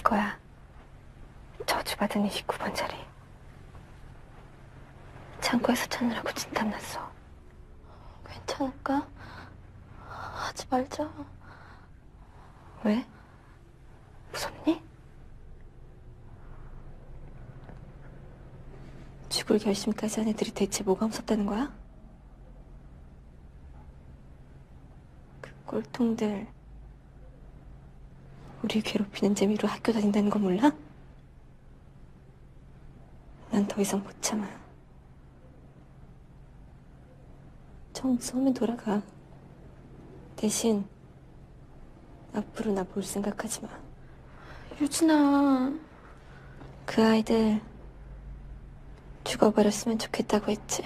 이거야. 저주받은 29번 자리. 창고에서 찾느라고 진땀났어. 괜찮을까? 하지 말자. 왜? 무섭니? 죽을 결심까지 한 애들이 대체 뭐가 무섭다는 거야? 그 꼴통들 우리 괴롭히는 재미로 학교 다닌다는 거 몰라? 난 더 이상 못 참아. 정 무서우면 돌아가. 대신 앞으로 나 볼 생각하지 마. 유진아. 그 아이들 죽어버렸으면 좋겠다고 했지.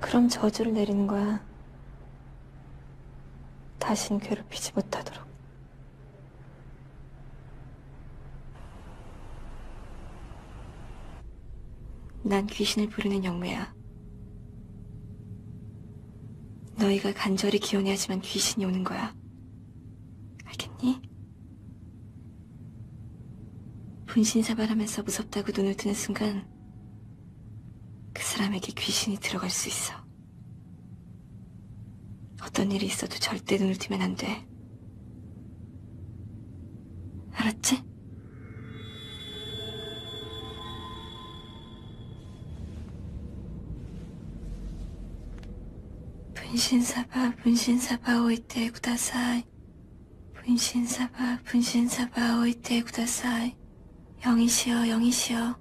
그럼 저주를 내리는 거야. 다신 괴롭히지 못하도록. 난 귀신을 부르는 영매야. 너희가 간절히 기원해야지만 귀신이 오는 거야. 알겠니? 분신사발하면서 무섭다고 눈을 뜨는 순간 그 사람에게 귀신이 들어갈 수 있어. 어떤 일이 있어도 절대 눈을 뜨면 안 돼. 알았지? 분신사바 분신사바 오이테 구다사이 분신사바 분신사바 오이테 구다사이 영이시여 영이시여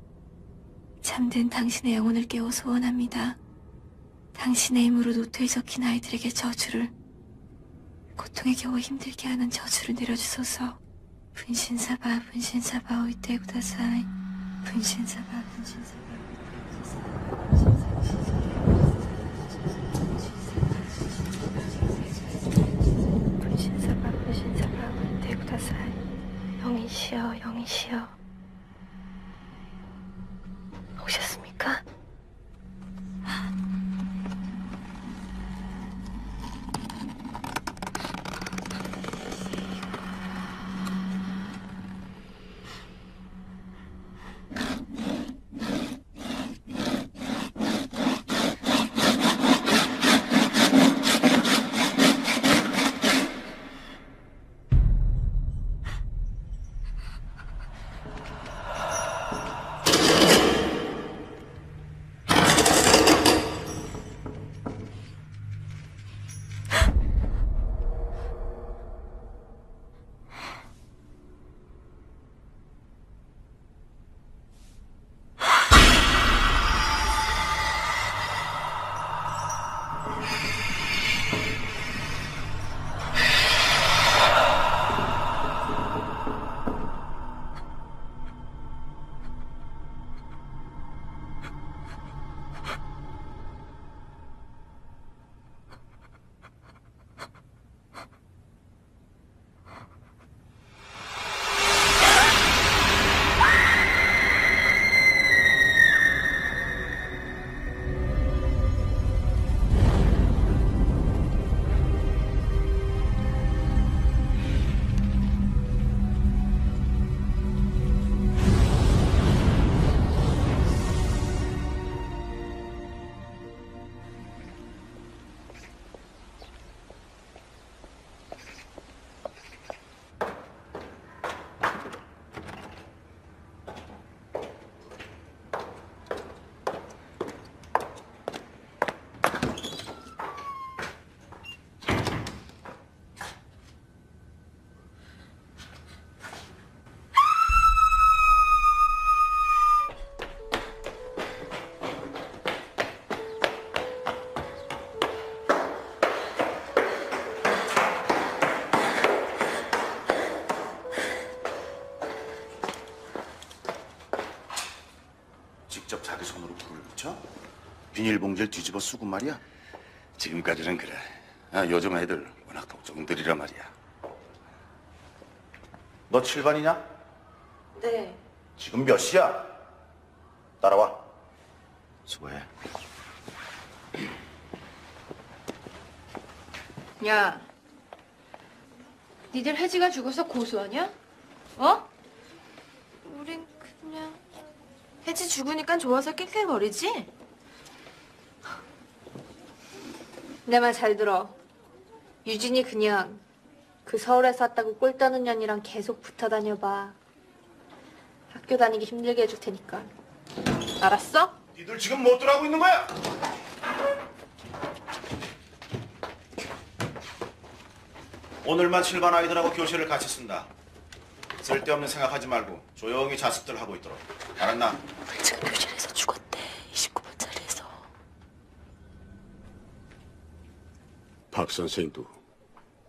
잠든 당신의 영혼을 깨워 소원합니다. 당신의 힘으로 노트에 적힌 아이들에게 저주를 고통에 겨워 힘들게 하는 저주를 내려주소서. 분신사바 분신사바 오이테 구다사이. 분신사바 분신사바 분신사바 분신사바 오이테 구다사이. 영이시여 영이시여 오셨습니까? 비닐봉지를 뒤집어 쓰고 말이야? 지금까지는 그래. 아, 요즘 애들 워낙 독종들이라 말이야. 너 7반이냐? 네. 지금 몇 시야? 따라와. 수고해. 야, 니들 혜지가 죽어서 고소하냐? 어? 우린 그냥 혜지 죽으니까 좋아서 낄낄거리지? 내 말 잘 들어. 유진이 그냥 그 서울에서 왔다고 꼴 떠는 년이랑 계속 붙어 다녀봐. 학교 다니기 힘들게 해줄 테니까. 알았어? 니들 지금 못 들어가고 있는 거야? 오늘만 7반 아이들하고 교실을 같이 쓴다. 쓸데없는 생각하지 말고 조용히 자습들 하고 있도록. 알았나? 지금 교실에서 죽었대. 29번 자리에서. 박 선생도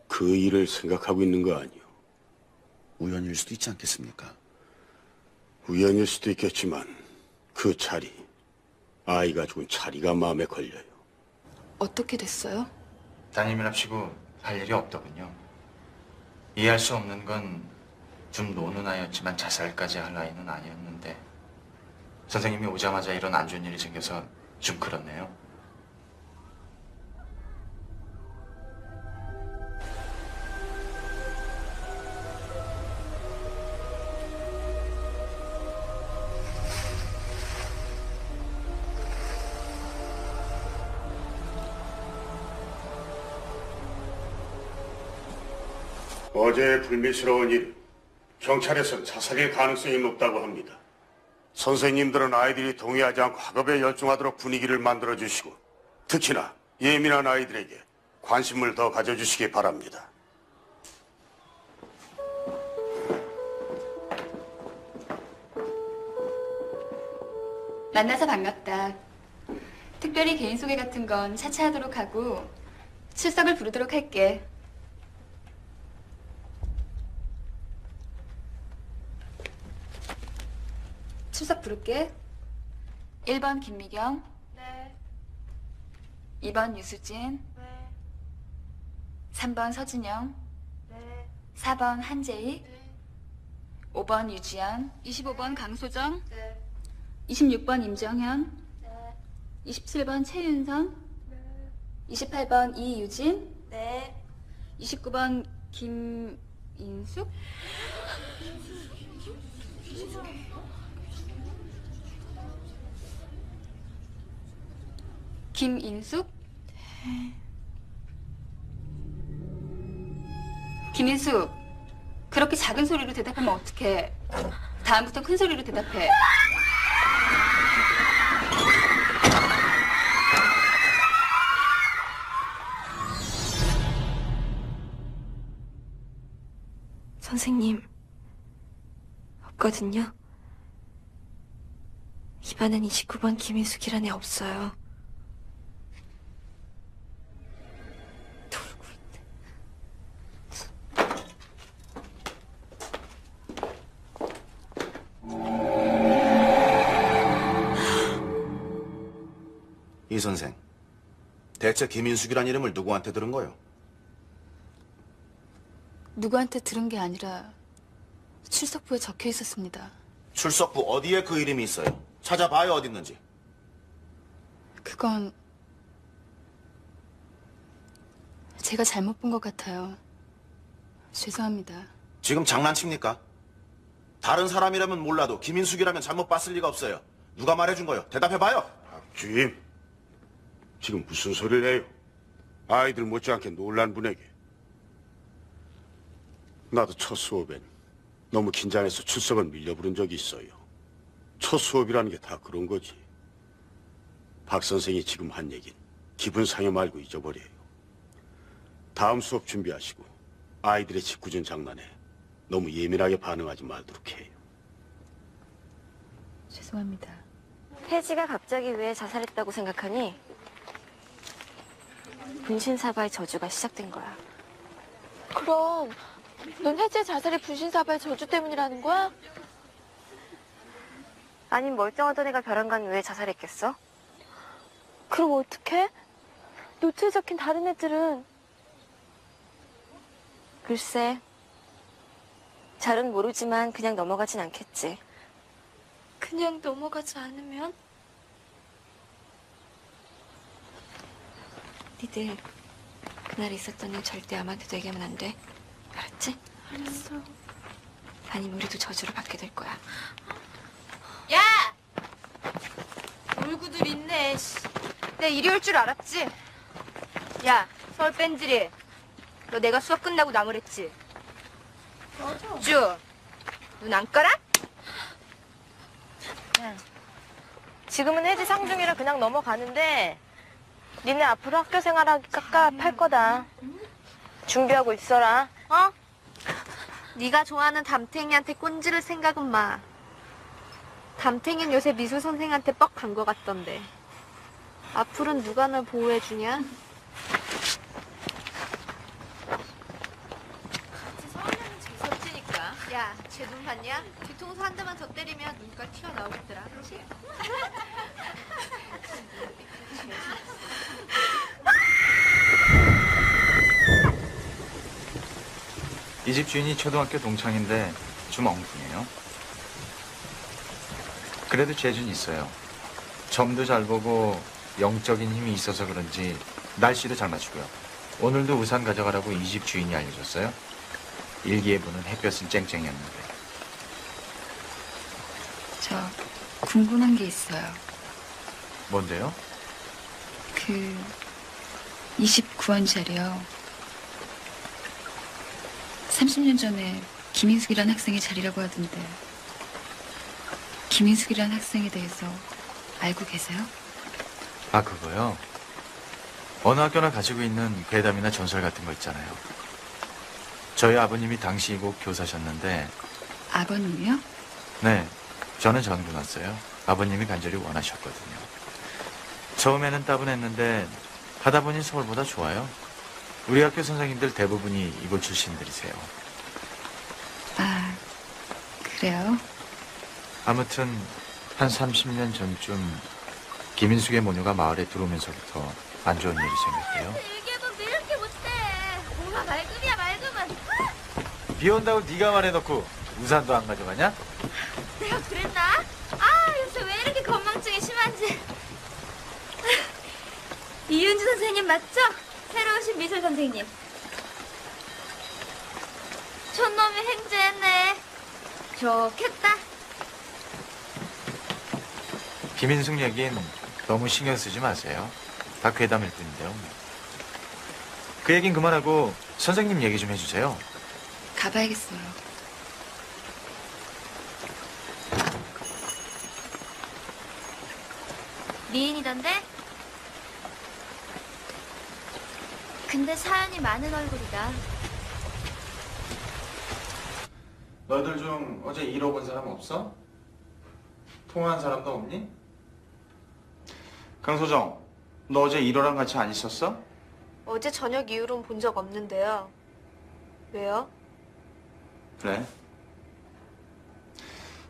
그 일을 생각하고 있는 거 아니오? 우연일 수도 있지 않겠습니까? 우연일 수도 있겠지만 그 자리, 아이가 죽은 자리가 마음에 걸려요. 어떻게 됐어요? 따님이랍시고 할 일이 없더군요. 이해할 수 없는 건 좀 노는 아이였지만 자살까지 할 나이는 아니었는데 선생님이 오자마자 이런 안 좋은 일이 생겨서 좀 그렇네요. 어제의 불미스러운 일, 경찰에서는 자살일 가능성이 높다고 합니다. 선생님들은 아이들이 동의하지 않고 학업에 열중하도록 분위기를 만들어 주시고 특히나 예민한 아이들에게 관심을 더 가져주시기 바랍니다. 만나서 반갑다. 특별히 개인 소개 같은 건 차차 하도록 하고 출석을 부르도록 할게. 출석 부를게. 1번 김미경. 네. 2번 유수진. 네. 3번 서진영. 네. 4번 한재희. 5번 유지연. 25번 강소정. 네. 26번 임정현, 네. 27번 최윤선, 28번 이유진, 네. 29번 김인숙, 김인숙, 김인숙, 그렇게 작은 소리로 대답하면 어떡해? 다음부터 큰 소리로 대답해. 선생님, 없거든요. 이반엔 29번 김인숙이란 애 없어요. 선생. 대체 김인숙이란 이름을 누구한테 들은 거요? 누구한테 들은 게 아니라 출석부에 적혀 있었습니다. 출석부 어디에 그 이름이 있어요? 찾아봐요 어디 있는지. 그건 제가 잘못 본 것 같아요. 죄송합니다. 지금 장난칩니까? 다른 사람이라면 몰라도 김인숙이라면 잘못 봤을 리가 없어요. 누가 말해준 거요? 대답해봐요. 주임, 지금 무슨 소리를 해요? 아이들 못지않게 놀란 분에게. 나도 첫 수업엔 너무 긴장해서 출석을 밀려부른 적이 있어요. 첫 수업이라는 게 다 그런 거지. 박 선생이 지금 한 얘긴 기분 상해 말고 잊어버려요. 다음 수업 준비하시고 아이들의 짓궂은 장난에 너무 예민하게 반응하지 말도록 해요. 죄송합니다. 혜지가 갑자기 왜 자살했다고 생각하니? 분신사바의 저주가 시작된 거야. 그럼 넌 혜지의 자살이 분신사바의 저주 때문이라는 거야? 아님 멀쩡하던 애가 벼랑간 왜 자살했겠어? 그럼 어떡해? 노트에 적힌 다른 애들은 글쎄, 잘은 모르지만 그냥 넘어가진 않겠지. 그냥 넘어가지 않으면? 니들 그날 있었던 일 절대 아무한테도 얘기하면 안 돼. 알았지? 알았어. 아니면 우리도 저주를 받게 될 거야. 야! 울고들 있네. 씨. 내가 이리 올 줄 알았지? 야, 서울 뺀질이. 너 내가 수업 끝나고 나무랬지? 맞아. 쭈, 눈 안 깔아? 지금은 혜지 상중이라 그냥 넘어가는데 니네 앞으로 학교 생활하기 깝깝할 거다. 준비하고 있어라. 어? 네가 좋아하는 담탱이한테 꼰지를 생각은 마. 담탱이는 요새 미술 선생한테 뻑 간 거 같던데. 앞으로는 누가 널 보호해주냐? 서울에는 재수없으니까. 야, 쟤 눈 봤냐? 뒤통수 한 대만 더 때리면 눈깔 튀어나오겠더라. 그렇지? 이 집 주인이 초등학교 동창인데 좀 엉뚱해요. 그래도 재주는 있어요. 점도 잘 보고 영적인 힘이 있어서 그런지 날씨도 잘 맞추고요. 오늘도 우산 가져가라고 이 집 주인이 알려줬어요. 일기예보는 햇볕은 쨍쨍했는데. 저 궁금한 게 있어요. 뭔데요? 그 29원 자리요. 30년 전에 김인숙이란 학생이 자리라고 하던데 김인숙이란 학생에 대해서 알고 계세요? 아, 그거요? 어느 학교나 가지고 있는 괴담이나 전설 같은 거 있잖아요. 저희 아버님이 당시 이곳 교사셨는데, 아버님이요? 네, 저는 전교 났어요. 아버님이 간절히 원하셨거든요. 처음에는 따분했는데, 하다 보니 서울보다 좋아요. 우리 학교 선생님들 대부분이 이곳 출신들이세요. 아, 그래요? 아무튼, 한 30년 전쯤, 김인숙의 모녀가 마을에 들어오면서부터 안 좋은 일이 생겼대요. 일기예보 왜 이렇게 못해? 뭐가 맑음이야 맑음은. 비 온다고 네가 말해놓고 우산도 안 가져가냐? 내가 그랬나? 아 요새 왜 이렇게 건망증이 심한지. 이윤주 선생님 맞죠? 미술 선생님. 촌놈이 행주했네. 좋겠다. 김인숙 얘긴 너무 신경 쓰지 마세요. 다 괴담일 뿐인데요. 그 얘긴 그만하고 선생님 얘기 좀 해주세요. 가봐야겠어요. 미인이던데? 근데 사연이 많은 얼굴이다. 너희들 중 어제 잃어본 사람 없어? 통화한 사람도 없니? 강소정, 너 어제 1호랑 같이 안 있었어? 어제 저녁 이후로는 본 적 없는데요. 왜요? 그래.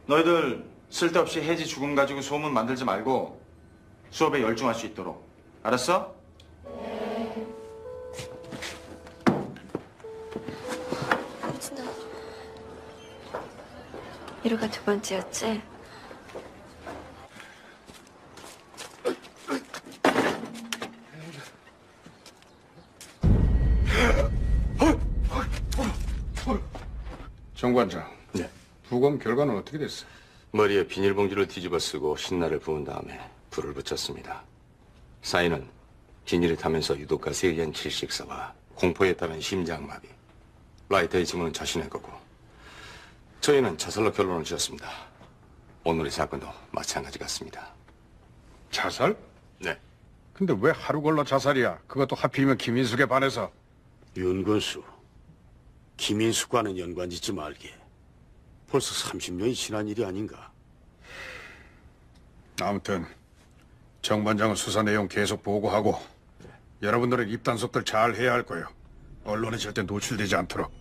너희들 쓸데없이 혜지 죽음 가지고 소문 만들지 말고 수업에 열중할 수 있도록. 알았어? 1호가 두 번째였지? 정관장. 네. 부검 결과는 어떻게 됐어? 머리에 비닐봉지를 뒤집어 쓰고 신나를 부은 다음에 불을 붙였습니다. 사인은 비닐을 타면서 유독가스에 의한 질식사와 공포에 따른 심장마비. 라이터의 지문은 자신의 거고 저희는 자살로 결론을 지었습니다. 오늘의 사건도 마찬가지 같습니다. 자살? 네. 근데 왜 하루 걸러 자살이야? 그것도 하필이면 김인숙에 반해서. 윤건수, 김인숙과는 연관 짓지 말게. 벌써 30년이 지난 일이 아닌가? 아무튼 정반장은 수사 내용 계속 보고하고 여러분들은 입단속들 잘 해야 할 거예요. 언론에 절대 노출되지 않도록.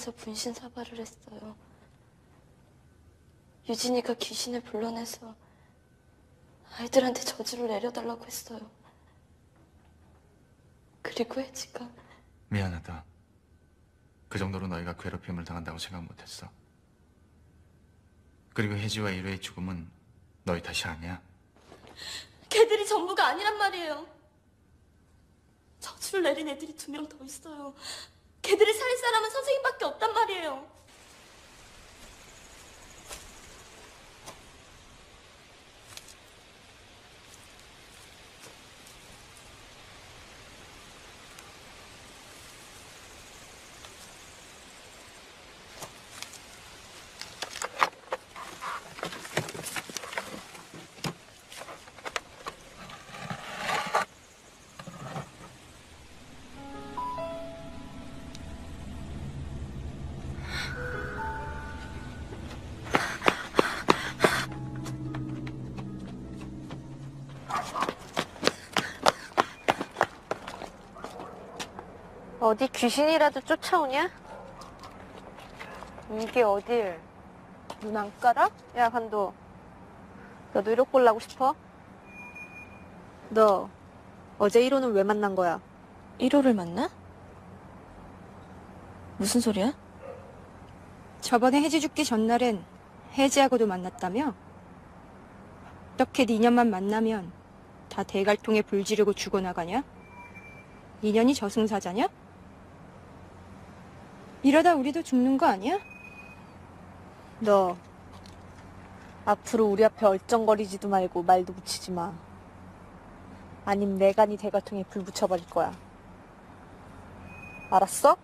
자리에서 분신 사발을 했어요. 유진이가 귀신을 불러내서 아이들한테 저주를 내려달라고 했어요. 그리고 혜지가 미안하다. 그 정도로 너희가 괴롭힘을 당한다고 생각 못했어. 그리고 혜지와 이루의 죽음은 너희 탓이 아니야. 걔들이 전부가 아니란 말이에요. 저주를 내린 애들이 두 명 더 있어요. 걔들을 살릴 사람은 선생님밖에 없단 말이에요. 어디 귀신이라도 쫓아오냐? 이게 어딜? 눈 안 깔아? 야, 간도. 너도 1억 보려고 싶어? 너 어제 1호는 왜 만난 거야? 1호를 만나? 무슨 소리야? 저번에 혜지 죽기 전날엔 혜지하고도 만났다며? 어떻게 니년만 만나면 다 대갈통에 불 지르고 죽어나가냐? 니년이 저승사자냐? 이러다 우리도 죽는 거 아니야? 너 앞으로 우리 앞에 얼쩡거리지도 말고 말도 붙이지 마. 아님 내가 네 대가통에 불 붙여버릴 거야. 알았어?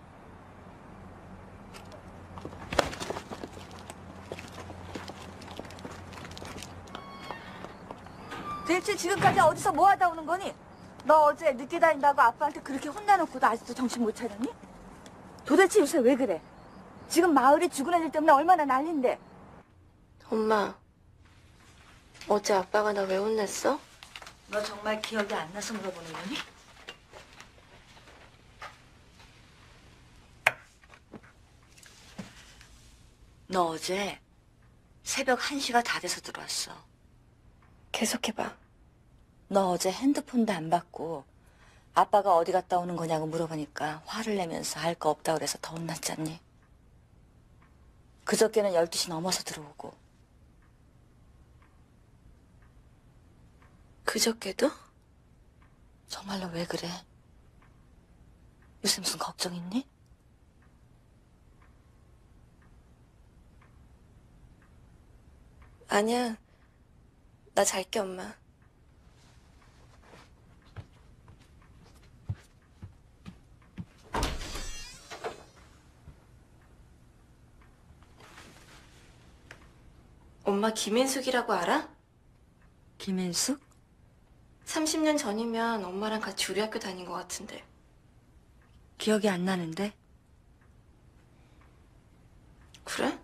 대체 지금까지 어디서 뭐 하다 오는 거니? 너 어제 늦게 다닌다고 아빠한테 그렇게 혼나놓고도 아직도 정신 못 차렸니? 도대체 요새 왜 그래? 지금 마을이 죽은 애들 때문에 얼마나 난린데. 엄마 어제 아빠가 나 왜 혼냈어? 너 정말 기억이 안 나서 물어보는 거니? 너 어제 새벽 1시가 다 돼서 들어왔어. 계속해봐. 너 어제 핸드폰도 안 받고 아빠가 어디 갔다 오는 거냐고 물어보니까 화를 내면서 할 거 없다 그래서 더 혼났잖니. 그저께는 12시 넘어서 들어오고 그저께도? 정말로 왜 그래? 요새 무슨 걱정 있니? 아니야. 나 잘게 엄마. 엄마 김인숙이라고 알아? 김인숙? 30년 전이면 엄마랑 같이 우리 학교 다닌 것 같은데. 기억이 안 나는데? 그래?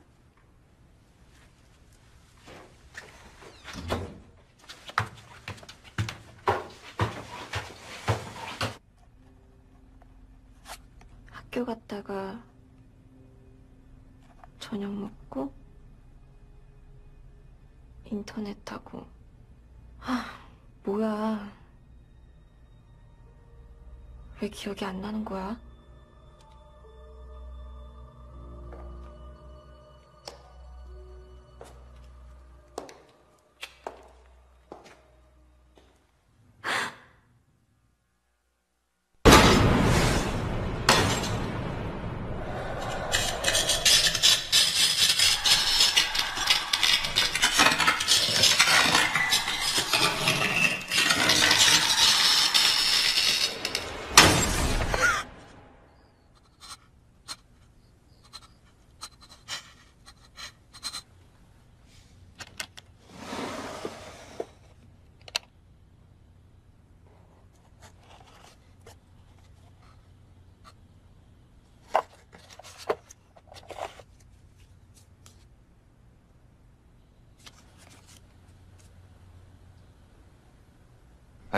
학교 갔다가 저녁 먹고 인터넷 하고 아 뭐야 왜 기억이 안 나는 거야?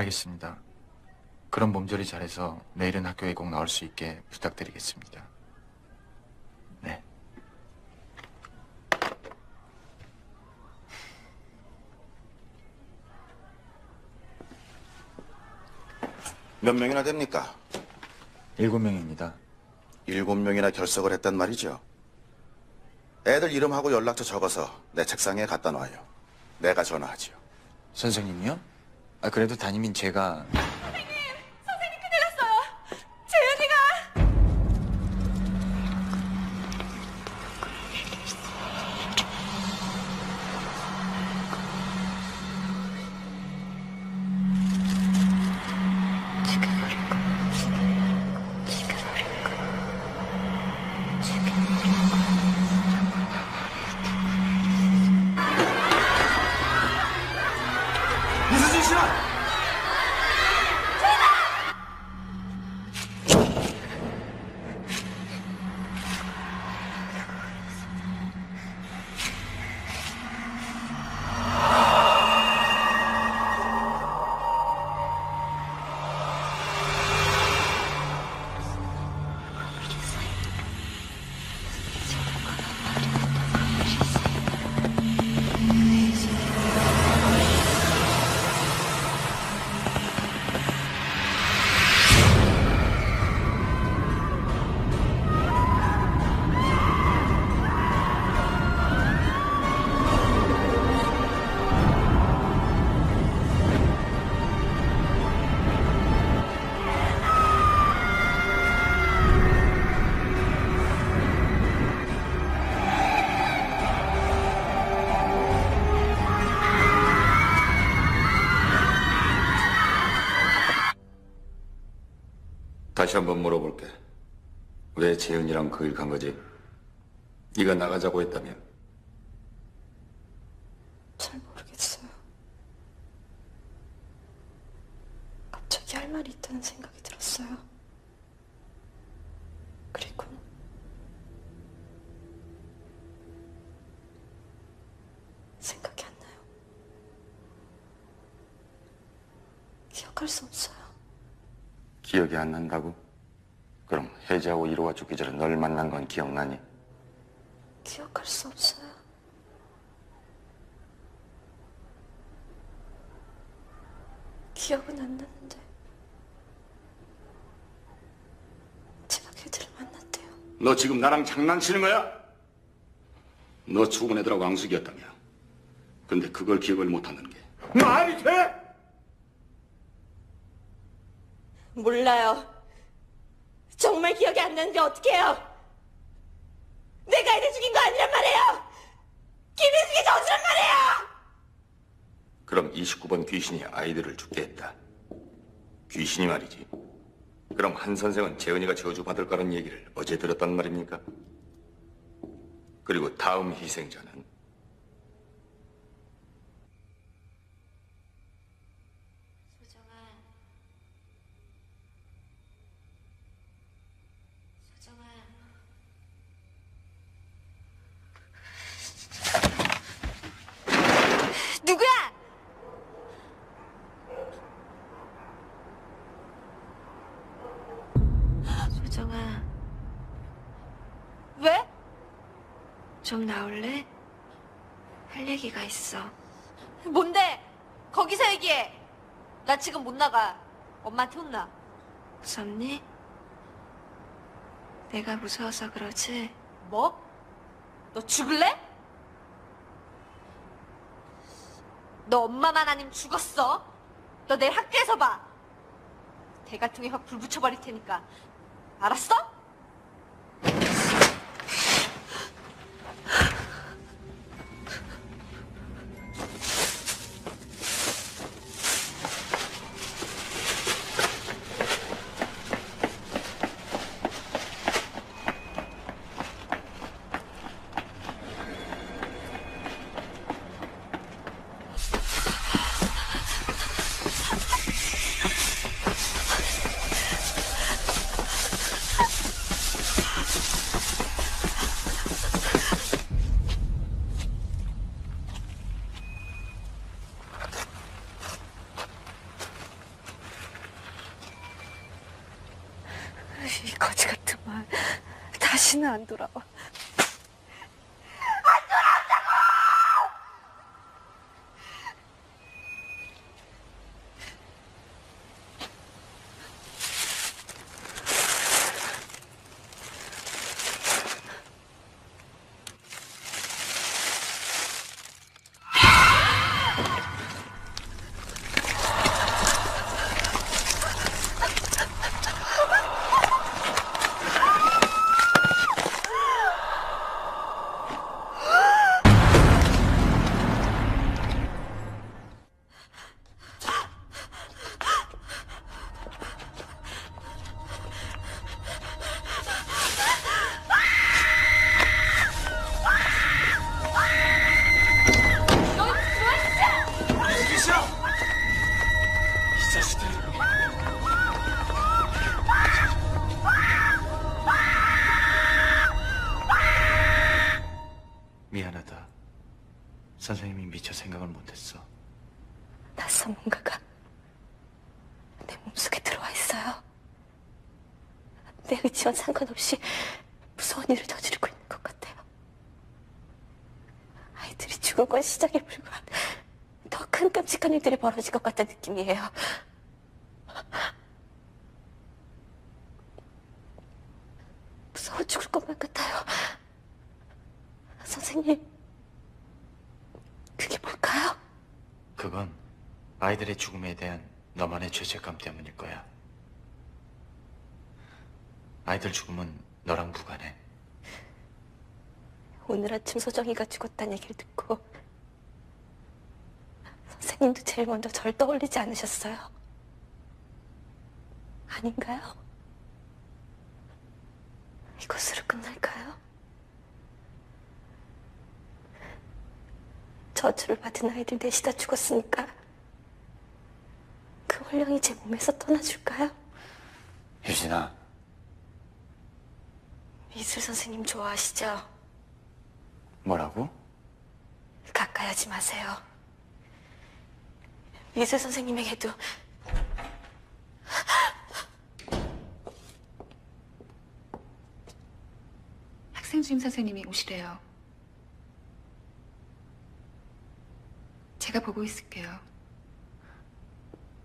알겠습니다. 그런 몸조리 잘해서 내일은 학교에 꼭 나올 수 있게 부탁드리겠습니다. 네. 몇 명이나 됩니까? 일곱 명입니다. 일곱 명이나 결석을 했단 말이죠. 애들 이름하고 연락처 적어서 내 책상에 갖다 놔요. 내가 전화하지요. 선생님이요? 아, 그래도 담임인 제가 다시 한번 물어볼게. 왜 재은이랑 그 일 간 거지? 네가 나가자고 했다며. 잘 모르겠어요. 갑자기 할 말이 있다는 생각이 들었어요. 그리고 생각이 안 나요. 기억할 수 없어요. 기억이 안 난다고? 그럼 혜지하고 이루와 죽기 전에 널 만난 건 기억나니? 기억할 수 없어요. 기억은 안 나는데 제가 걔들을 만났대요. 너 지금 나랑 장난치는 거야? 너 죽은 애들하고 앙숙이었다며. 근데 그걸 기억을 못하는 게 말이 돼? 몰라요. 정말 기억이 안 나는데 어떡해요? 내가 애들 죽인 거 아니란 말이에요! 김혜숙이 저주란 말이에요! 그럼 29번 귀신이 아이들을 죽게 했다. 귀신이 말이지. 그럼 한 선생은 재은이가 저주받을 거라는 얘기를 어제 들었단 말입니까? 그리고 다음 희생자는? 소정아. 소정아. 누구야? 소정아. 왜? 좀 나올래? 할 얘기가 있어. 뭔데? 거기서 얘기해. 나 지금 못 나가. 엄마한테 혼나. 무섭니? 내가 무서워서 그러지? 뭐? 너 죽을래? 너 엄마만 아니면 죽었어. 너 내일 학교에서 봐. 대갈통에 확 불 붙여버릴 테니까. 알았어? 내 의지와 상관없이 무서운 일을 저지르고 있는 것 같아요. 아이들이 죽은 건 시작에 불과한 더 큰 끔찍한 일들이 벌어질 것 같다는 느낌이에요. 무서워 죽을 것만 같아요. 선생님, 그게 뭘까요? 그건 아이들의 죽음에 대한 너만의 죄책감 때문일 거야. 아이들 죽음은 너랑 무관해. 오늘 아침 소정이가 죽었다는 얘기를 듣고 선생님도 제일 먼저 절 떠올리지 않으셨어요? 아닌가요? 이것으로 끝날까요? 저주를 받은 아이들 넷이 다 죽었으니까 그 혼령이 제 몸에서 떠나줄까요? 유진아, 미술 선생님 좋아하시죠? 뭐라고? 가까이 하지 마세요. 미술 선생님에게도 학생 주임 선생님이 오시래요. 제가 보고 있을게요.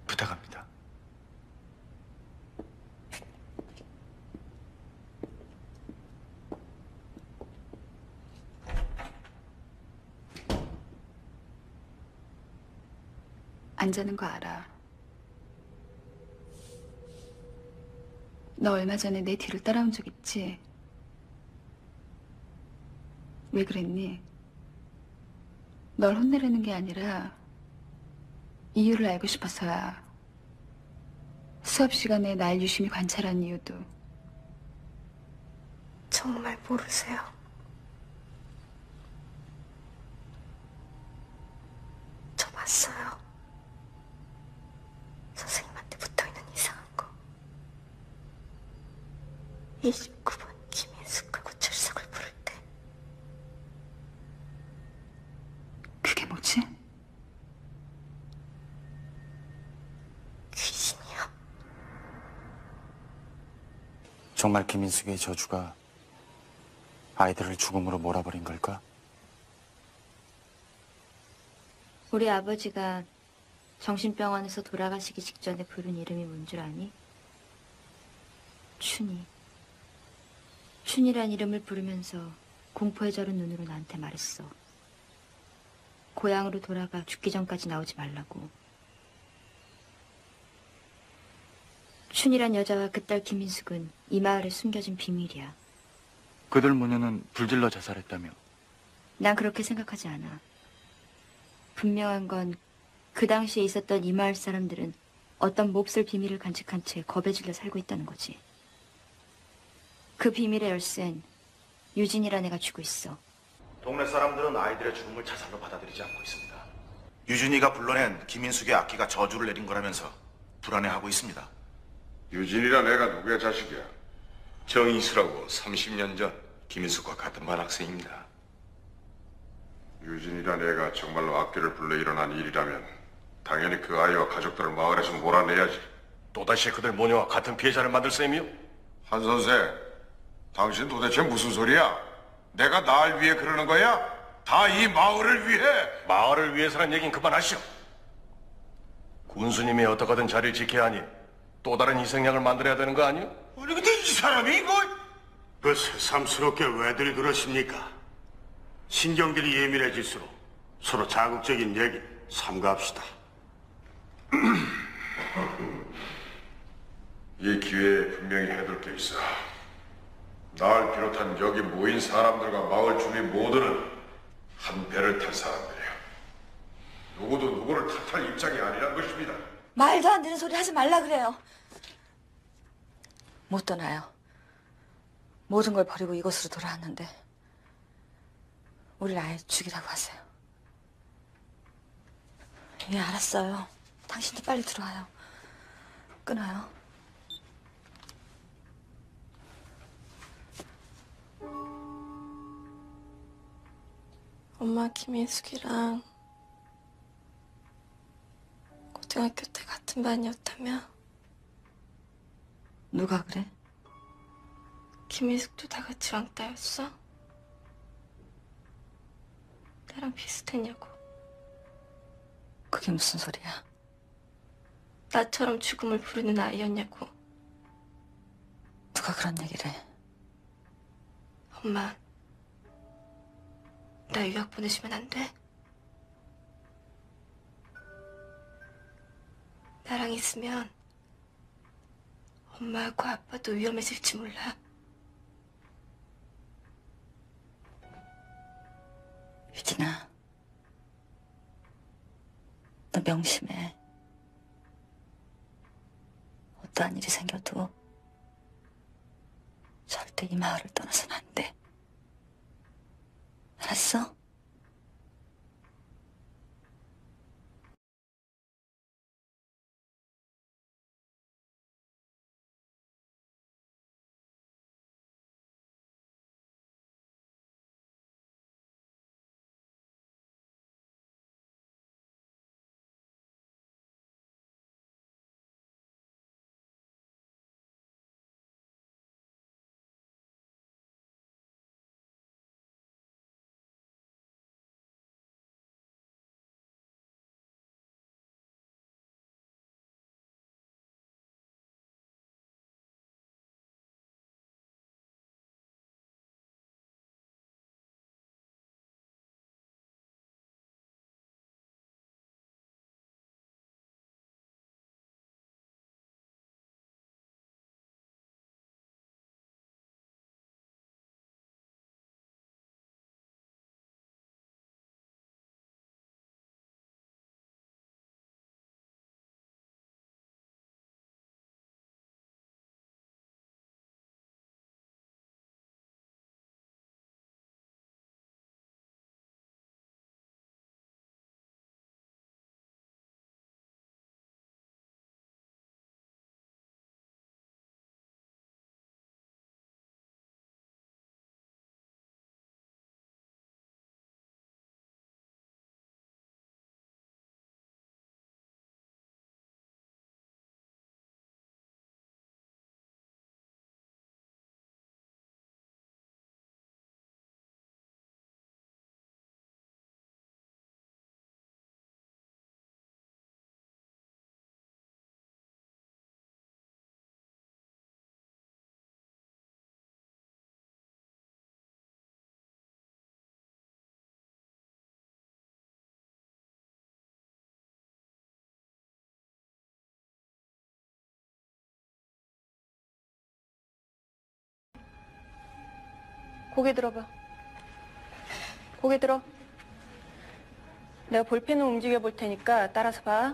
부탁합니다. 안 자는 거 알아. 너 얼마 전에 내 뒤를 따라온 적 있지? 왜 그랬니? 널 혼내려는 게 아니라 이유를 알고 싶어서야. 수업 시간에 날 유심히 관찰한 이유도 정말 모르세요. 저 봤어요. 선생님한테 붙어있는 이상한 거. 29번 김인숙하고 출석을 부를 때 그게 뭐지? 귀신이요. 정말 김인숙의 저주가 아이들을 죽음으로 몰아버린 걸까? 우리 아버지가 정신병원에서 돌아가시기 직전에 부른 이름이 뭔 줄 아니? 춘이. 춘이란 이름을 부르면서 공포에 절은 눈으로 나한테 말했어. 고향으로 돌아가 죽기 전까지 나오지 말라고. 춘이란 여자와 그 딸 김인숙은 이 마을에 숨겨진 비밀이야. 그들 모녀는 불질러 자살했다며. 난 그렇게 생각하지 않아. 분명한 건 그 당시에 있었던 이 마을 사람들은 어떤 몹쓸 비밀을 간직한 채 겁에 질려 살고 있다는 거지. 그 비밀의 열쇠는 유진이라는 애가 쥐고 있어. 동네 사람들은 아이들의 죽음을 자살로 받아들이지 않고 있습니다. 유준이가 불러낸 김인숙의 악기가 저주를 내린 거라면서 불안해하고 있습니다. 유진이란 애가 누구의 자식이야? 정희수라고 30년 전 김인숙과 같은 반 학생입니다. 유진이란 애가 정말로 악기를 불러 일어난 일이라면 당연히 그 아이와 가족들을 마을에서 몰아내야지. 또다시 그들 모녀와 같은 피해자를 만들 셈이요? 한 선생, 당신 도대체 무슨 소리야? 내가 날 위해 그러는 거야? 다 이 마을을 위해! 마을을 위해서란 얘긴 그만하시오. 군수님이 어떻게든 자리를 지켜야 하니 또 다른 희생양을 만들어야 되는 거 아니오? 아니 근데 이 사람이 이거... 그 새삼스럽게 왜들 그러십니까? 신경들이 예민해질수록 서로 자극적인 얘기 삼가합시다. 이 기회에 분명히 해둘 게 있어. 날 비롯한 여기 모인 사람들과 마을 주민 모두는 한 배를 탈 사람들이야. 누구도 누구를 탓할 입장이 아니란 것입니다. 말도 안 되는 소리 하지 말라 그래요. 못 떠나요. 모든 걸 버리고 이곳으로 돌아왔는데 우리를 아예 죽이라고 하세요. 예, 알았어요. 당신도 빨리 들어와요. 끊어요. 엄마 김인숙이랑 중학교 때 같은 반이었다며? 누가 그래? 김희숙도 다 같이 왕따였어? 나랑 비슷했냐고. 그게 무슨 소리야? 나처럼 죽음을 부르는 아이였냐고. 누가 그런 얘기를 해? 엄마, 나 유학 보내시면 안 돼? 나랑 있으면 엄마하고 아빠도 위험해질지 몰라. 유진아, 너 명심해. 어떠한 일이 생겨도 절대 이 마을을 떠나서는 안 돼. 알았어? 고개 들어봐. 고개 들어. 내가 볼펜을 움직여 볼 테니까 따라서 봐.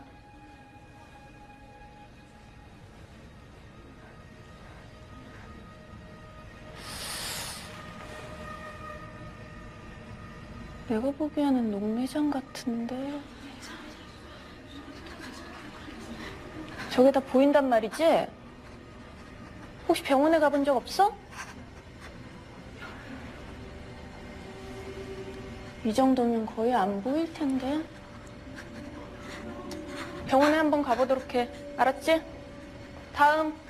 내가 보기에는 녹내장 같은데. 저게 다 보인단 말이지? 혹시 병원에 가본 적 없어? 이 정도면 거의 안 보일 텐데. 병원에 한번 가보도록 해. 알았지? 다음.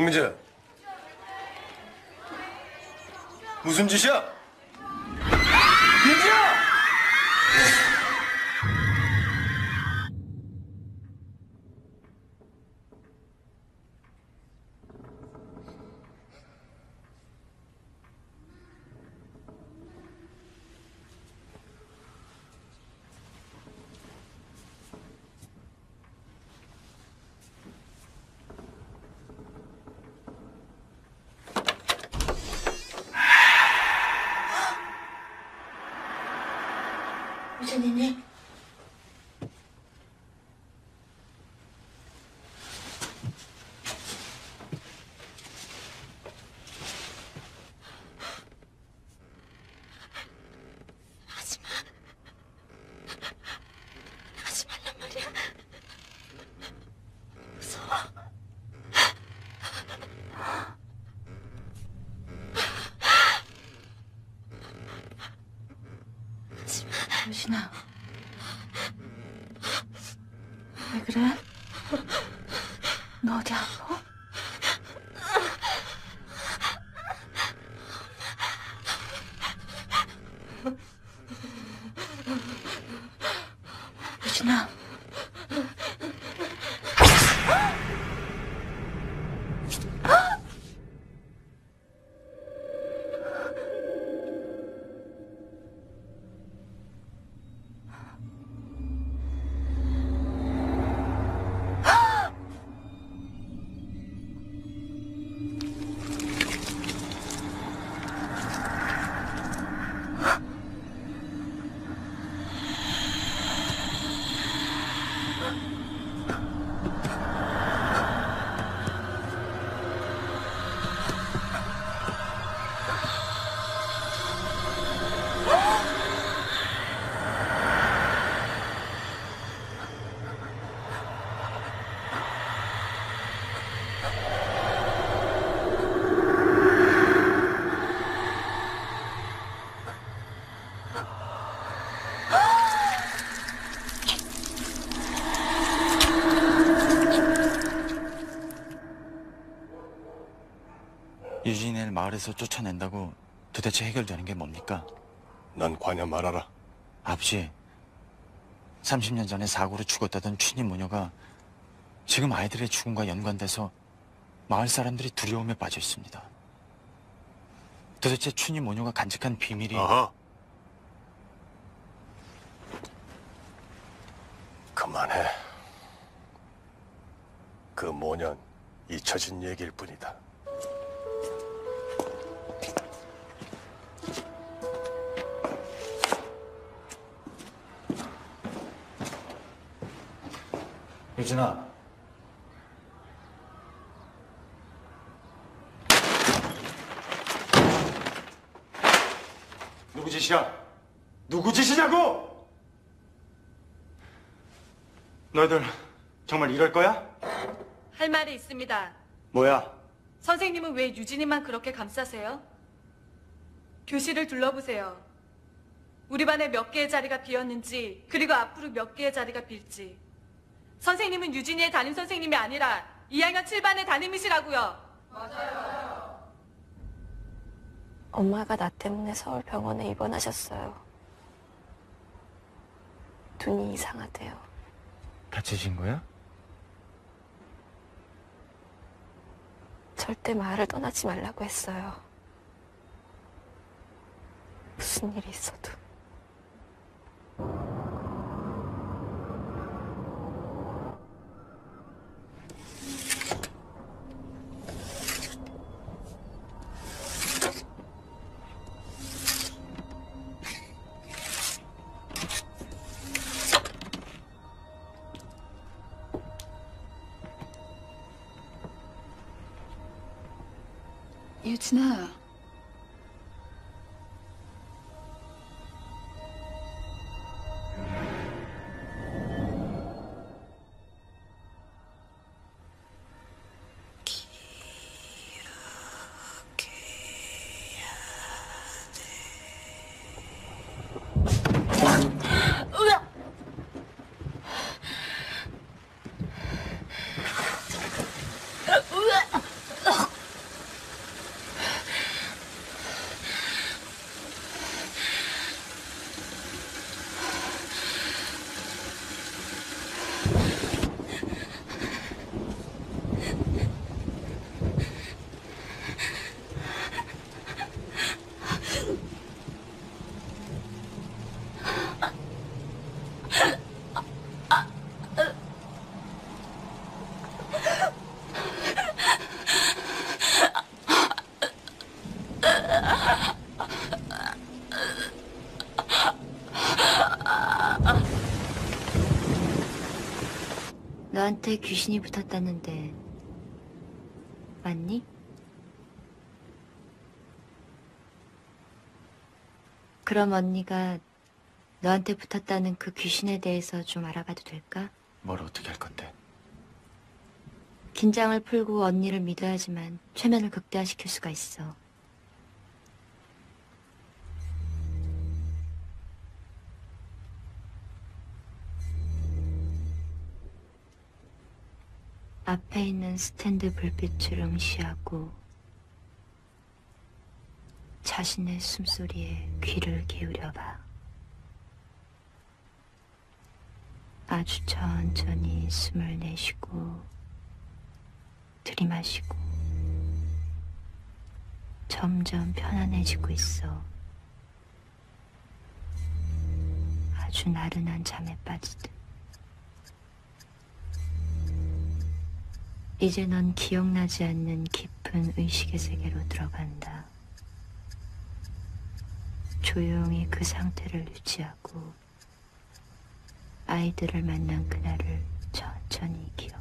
강민재. 무슨 짓이야? 유진이니? 하지마. 하지 말란 말이야. 무서워. 유진아. 왜 그래? 너 어디 아파? 유진아. 유진이를 마을에서 쫓아낸다고 도대체 해결되는 게 뭡니까? 난 관여 말아라. 아버지, 30년 전에 사고로 죽었다던 취니 모녀가 지금 아이들의 죽음과 연관돼서 마을 사람들이 두려움에 빠져 있습니다. 도대체 취니 모녀가 간직한 비밀이 아하. 그만해. 그 모년 잊혀진 얘기일 뿐이다. 유진아, 누구 짓이야? 누구 짓이냐고? 너희들 정말 이럴 거야? 할 말이 있습니다. 뭐야? 선생님은 왜 유진이만 그렇게 감싸세요? 교실을 둘러보세요. 우리 반에 몇 개의 자리가 비었는지, 그리고 앞으로 몇 개의 자리가 빌지. 선생님은 유진이의 담임 선생님이 아니라 2학년 7반의 담임이시라고요. 엄마가 나 때문에 서울 병원에 입원하셨어요. 눈이 이상하대요. 다치신 거야? 절대 마을을 떠나지 말라고 했어요. 무슨 일이 있어도. 유 너한테 귀신이 붙었다는데 맞니? 그럼 언니가 너한테 붙었다는 그 귀신에 대해서 좀 알아봐도 될까? 뭘 어떻게 할 건데? 긴장을 풀고 언니를 믿어야지만 최면을 극대화시킬 수가 있어. 앞에 있는 스탠드 불빛을 응시하고 자신의 숨소리에 귀를 기울여봐. 아주 천천히 숨을 내쉬고 들이마시고 점점 편안해지고 있어. 아주 나른한 잠에 빠지듯. 이제 넌 기억나지 않는 깊은 의식의 세계로 들어간다. 조용히 그 상태를 유지하고 아이들을 만난 그날을 천천히 기억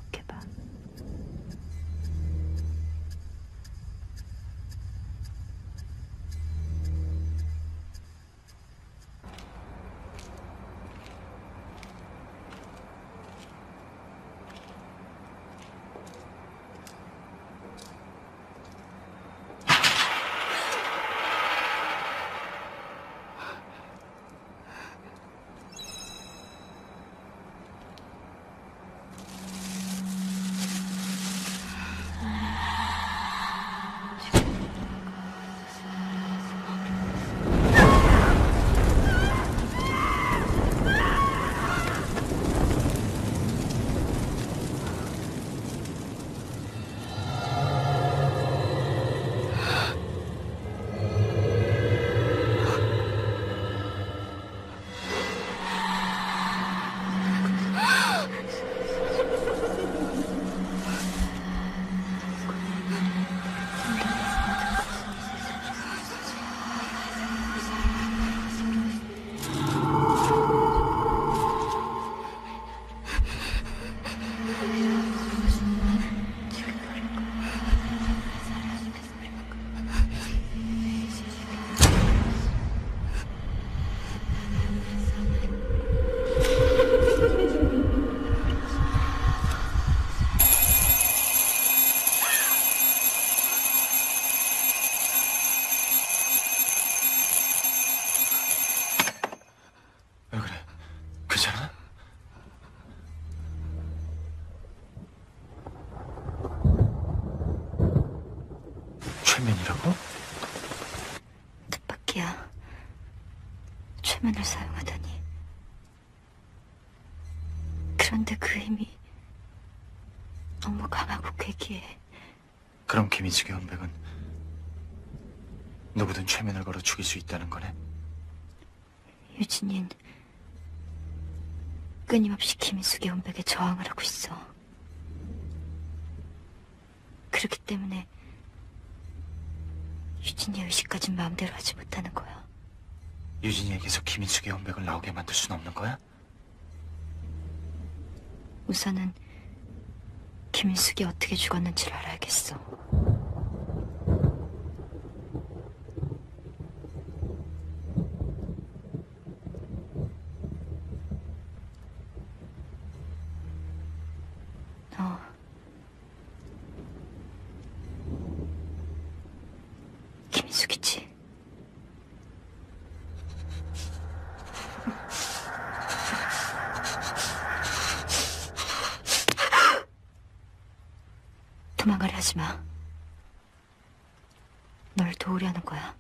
김인숙의 원백은 누구든 최면을 걸어 죽일 수 있다는 거네? 유진인 끊임없이 김인숙의 원백에 저항을 하고 있어. 그렇기 때문에 유진이 의식까진 마음대로 하지 못하는 거야. 유진이에게서 김인숙의 원백을 나오게 만들 순 없는 거야? 우선은 김인숙이 어떻게 죽었는지를 알아야겠어. 너 김인숙이지? 하지 마. 널 도우려는 거야.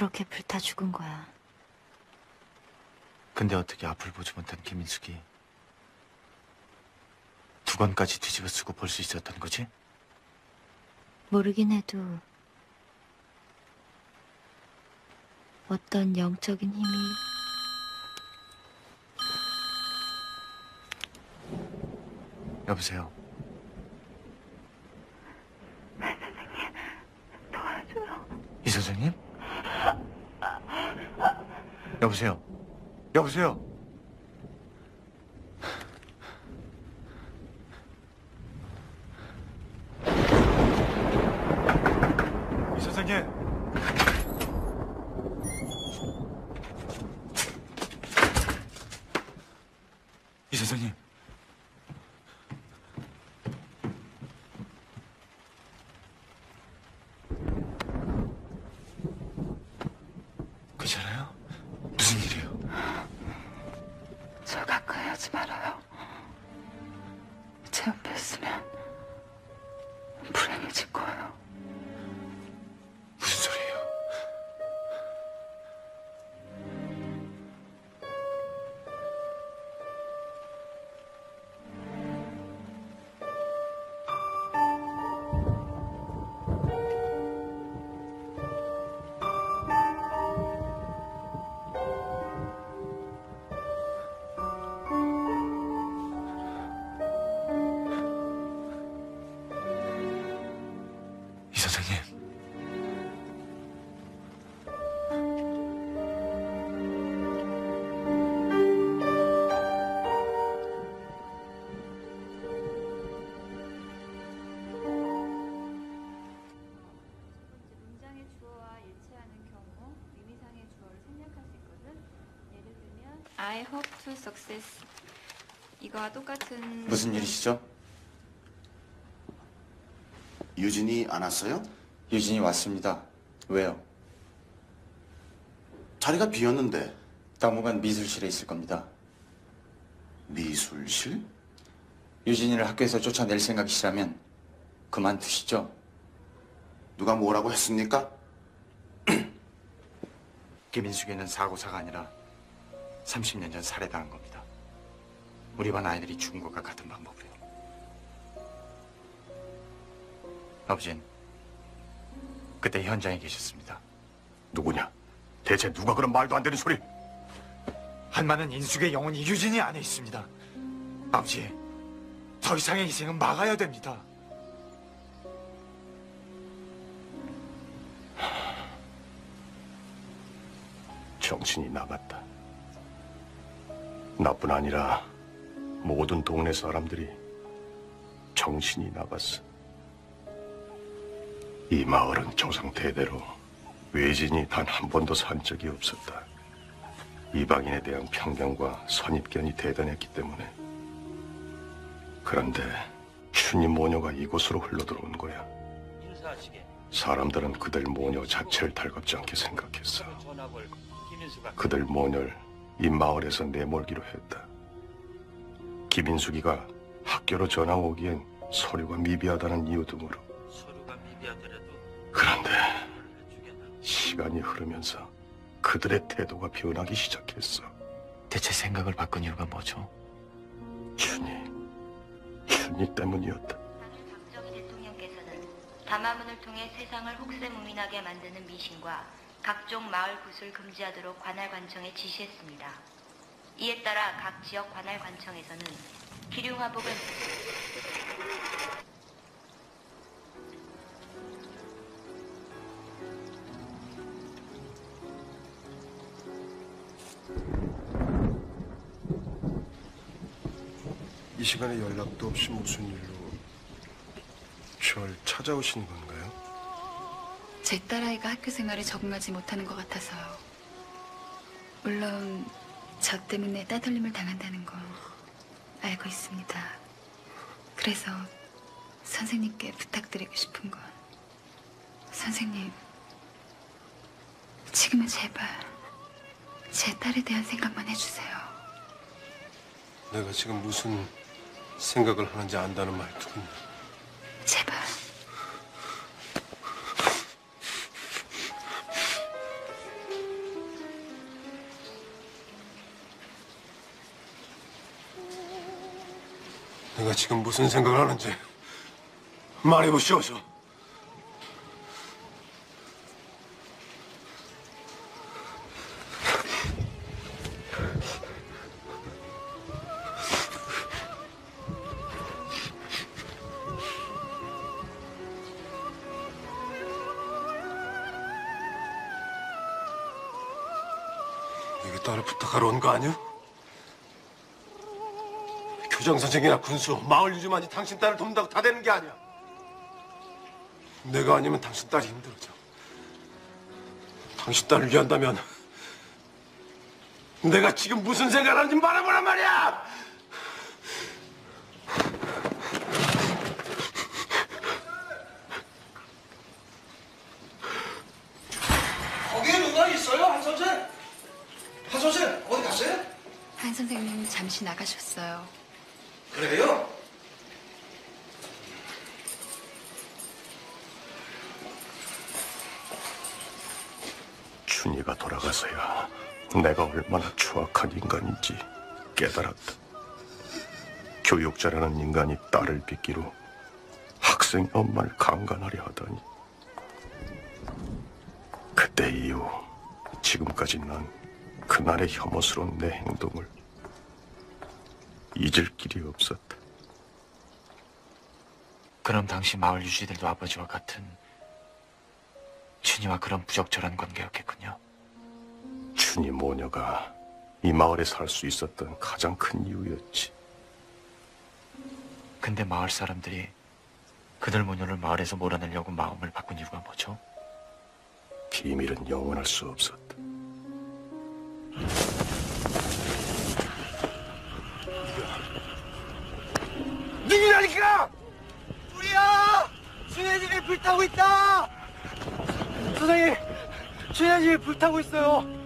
그렇게 불타 죽은 거야. 근데 어떻게 앞을 보지 못한 김인숙이 두 건까지 뒤집어 쓰고 볼 수 있었던 거지? 모르긴 해도 어떤 영적인 힘이 여보세요. 이 선생님? 여보세요. 여보세요. Success. 이거와 똑같은 무슨 일이시죠? 유진이 안 왔어요? 유진이 왔습니다. 왜요? 자리가 비었는데 당분간 미술실에 있을 겁니다. 미술실? 유진이를 학교에서 쫓아낼 생각이시라면 그만두시죠. 누가 뭐라고 했습니까? 김인숙이는 사고사가 아니라 30년 전 살해당한 겁니다. 우리 반 아이들이 죽은 것과 같은 방법으로. 아버진 그때 현장에 계셨습니다. 누구냐? 대체 누가 그런 말도 안 되는 소리? 한마는 인숙의 영혼이 유진이 안에 있습니다. 아버지, 더 이상의 희생은 막아야 됩니다. 정신이 나갔다. 나뿐 아니라 모든 동네 사람들이 정신이 나갔어. 이 마을은 조상 대대로 외진이 단 한 번도 산 적이 없었다. 이방인에 대한 편견과 선입견이 대단했기 때문에. 그런데 추님 모녀가 이곳으로 흘러들어온 거야. 사람들은 그들 모녀 자체를 달갑지 않게 생각했어. 그들 모녀를 이 마을에서 내몰기로 했다. 김인숙이가 학교로 전화 오기엔 서류가 미비하다는 이유 등으로. 그런데 시간이 흐르면서 그들의 태도가 변하기 시작했어. 대체 생각을 바꾼 이유가 뭐죠? 춘희, 춘희 때문이었다. 박정희 대통령께서는 담화문을 통해 세상을 혹세무민하게 만드는 미신과 각종 마을 구술 금지하도록 관할 관청에 지시했습니다. 이에 따라 각 지역 관할 관청에서는 기륭화복은 이 시간에 연락도 없이 무슨 일로 절 찾아오신 건가요? 제 딸아이가 학교 생활에 적응하지 못하는 것 같아서요. 물론 저 때문에 따돌림을 당한다는 건 알고 있습니다. 그래서 선생님께 부탁드리고 싶은 건 선생님 지금은 제발 제 딸에 대한 생각만 해주세요. 내가 지금 무슨 생각을 하는지 안다는 말투군요. 제발. 내가 지금 무슨 생각을 하는지 말해보시오소. 이게 딸을 부탁하러 온 거 아니야? 교장 선생이나 군수, 마을 유지만이 당신 딸을 돕는다고 다 되는 게 아니야. 내가 아니면 당신 딸이 힘들어져. 당신 딸을 위한다면 내가 지금 무슨 생각을 하는지 말해보란 말이야! 거기에 누가 있어요, 한 선생? 한 선생 어디 갔어요? 한 선생님 잠시 나가셨어요. 내가 얼마나 추악한 인간인지 깨달았다. 교육자라는 인간이 딸을 빚기로 학생 엄마를 강간하려 하다니. 그때 이후 지금까지 난 그날의 혐오스러운 내 행동을 잊을 길이 없었다. 그럼 당시 마을 유지들도 아버지와 같은 춘희와 그런 부적절한 관계였겠군요. 춘희 모녀가 이 마을에 살 수 있었던 가장 큰 이유였지. 근데 마을 사람들이 그들 모녀를 마을에서 몰아내려고 마음을 바꾼 이유가 뭐죠? 비밀은 영원할 수 없었다. 누구냐니까! 우리야! 준혜진이 불타고 있다! 선생님, 준혜진이 불타고 있어요.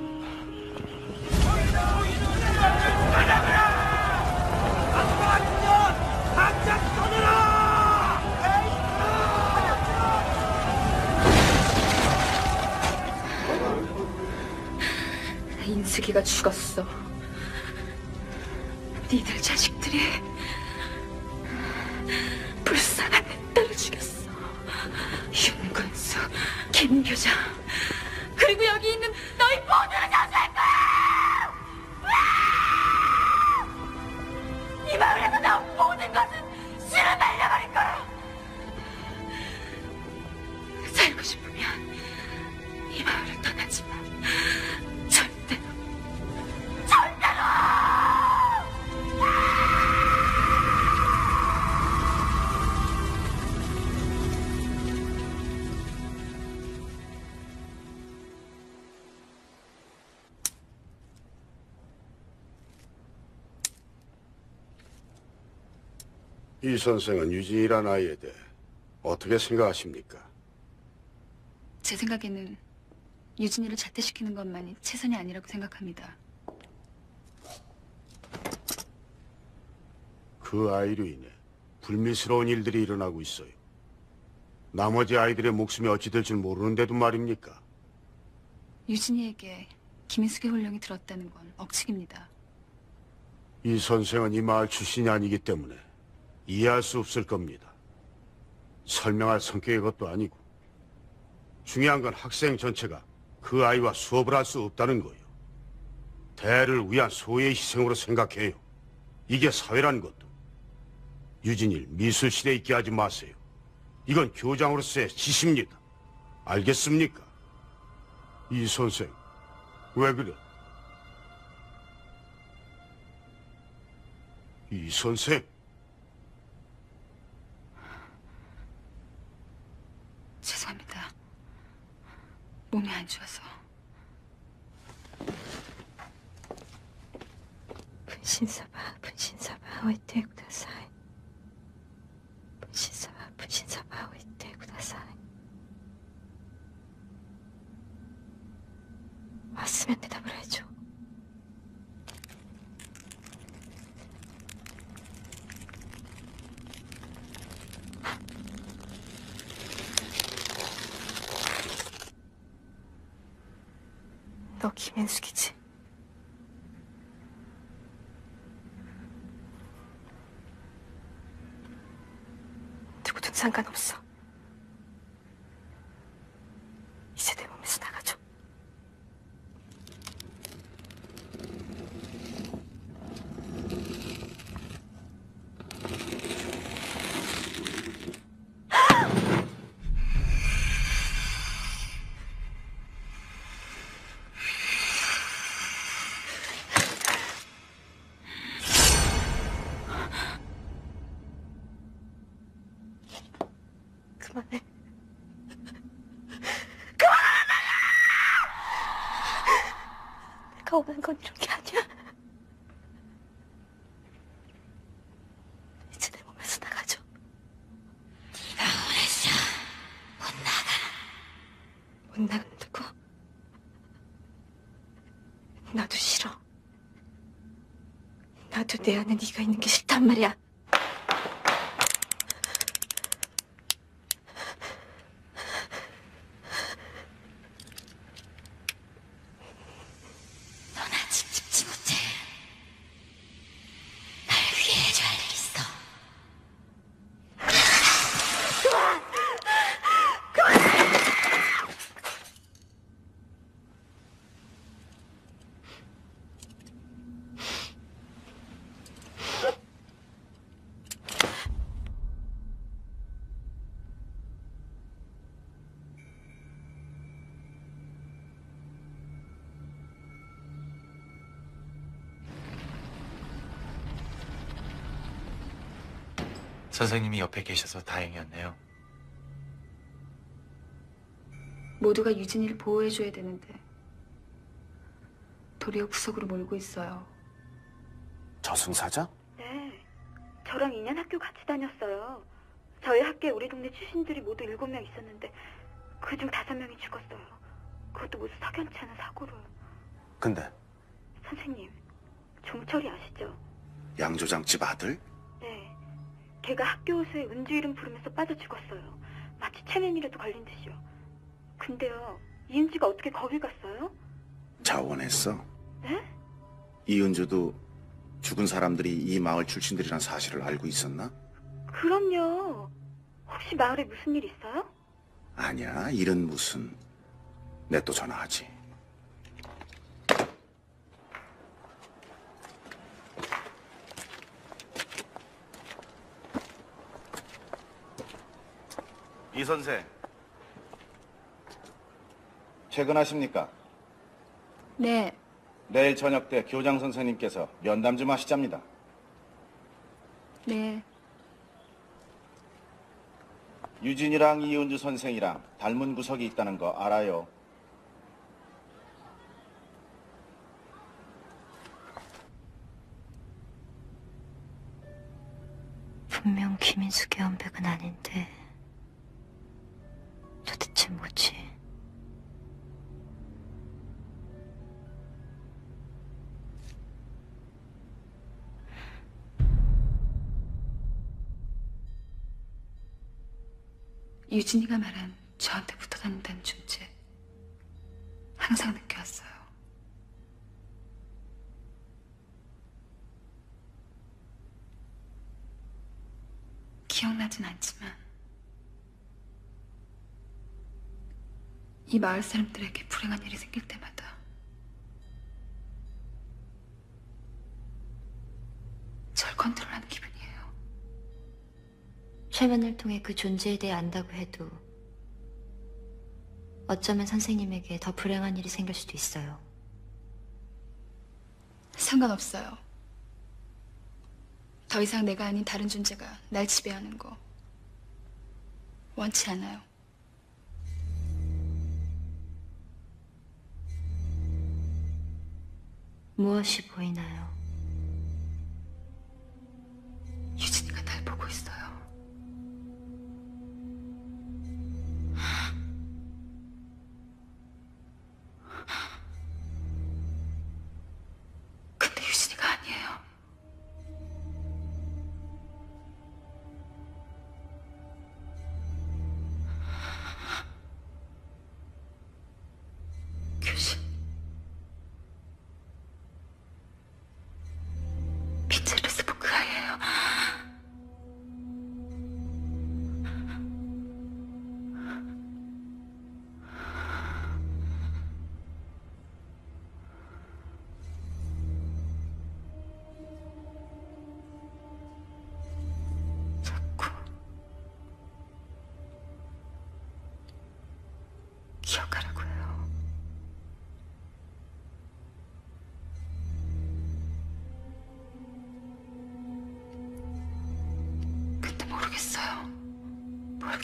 인숙이가 죽었어. 니들 자식들이 불쌍한 내 딸을 죽였어. 윤건수, 김교장, 이 선생은 유진이란 아이에 대해 어떻게 생각하십니까? 제 생각에는 유진이를 자퇴시키는 것만이 최선이 아니라고 생각합니다. 그 아이로 인해 불미스러운 일들이 일어나고 있어요. 나머지 아이들의 목숨이 어찌 될 줄 모르는데도 말입니까? 유진이에게 김인숙의 혼령이 들었다는 건 억측입니다. 이 선생은 이 마을 출신이 아니기 때문에 이해할 수 없을 겁니다. 설명할 성격의 것도 아니고 중요한 건 학생 전체가 그 아이와 수업을 할 수 없다는 거예요. 대를 위한 소의 희생으로 생각해요. 이게 사회란 것도. 유진일 미술실에 있게 하지 마세요. 이건 교장으로서의 지시입니다. 알겠습니까? 이 선생, 왜 그래? 이 선생, 죄송합니다. 몸이 안 좋아서. 분신사바, 분신사바, 오이테 구다사이. 분신사바, 분신사바, 오이테 구다사이. 왔으면 대답을 해줘. 너 김현숙이지? 누구든 상관없어. 원하는 건 이런 게 아니야. 이제 내 몸에서 나가줘. 네가 원했어. 못 나가. 못 나간다고? 나도 싫어. 나도 내 안에 네가 있는 게 싫단 말이야. 넌 아직 집지 못해. 날 위해 해줘야 할 일 있어. 선생님이 옆에 계셔서 다행이었네요. 모두가 유진이를 보호해줘야 되는데 도리어 구석으로 몰고 있어요. 저승사자? 네. 저랑 2년 학교 같이 다녔어요. 저희 학교에 우리 동네 출신들이 모두 7명 있었는데 그중 5명이 죽었어요. 그것도 무슨 석연치 않은 사고로. 근데 선생님, 종철이 아시죠? 양조장 집 아들? 네. 걔가 학교 호수에 은주 이름 부르면서 빠져 죽었어요. 마치 체면이라도 걸린 듯이요. 근데요, 이은지가 어떻게 거길 갔어요? 자원했어. 네? 이은주도 죽은 사람들이 이 마을 출신들이란 사실을 알고 있었나? 그럼요. 혹시 마을에 무슨 일 있어요? 아니야, 일은 무슨. 내 또 전화하지. 이 선생. 퇴근하십니까? 네, 내일 저녁 때 교장 선생님께서 면담 좀 하시잡니다. 네. 유진이랑 이은주 선생이랑 닮은 구석이 있다는 거 알아요. 분명 김인숙의 연백은 아닌데 도 대체 뭐지? 유진이가 말한 저한테 붙어 다닌다는 존재 항상 느껴왔어요. 기억나진 않지만 이 마을 사람들에게 불행한 일이 생길 때마다 절 컨트롤하는 기분이에요. 최면을 통해 그 존재에 대해 안다고 해도 어쩌면 선생님에게 더 불행한 일이 생길 수도 있어요. 상관없어요. 더 이상 내가 아닌 다른 존재가 날 지배하는 거 원치 않아요. 무엇이 보이나요?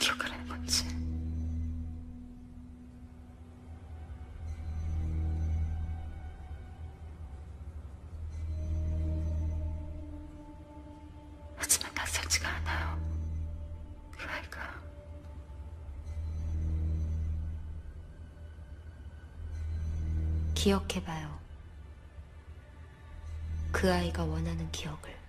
기억하라는 건지. 하지만 낯설지가 않아요. 그 아이가. 기억해봐요. 그 아이가 원하는 기억을.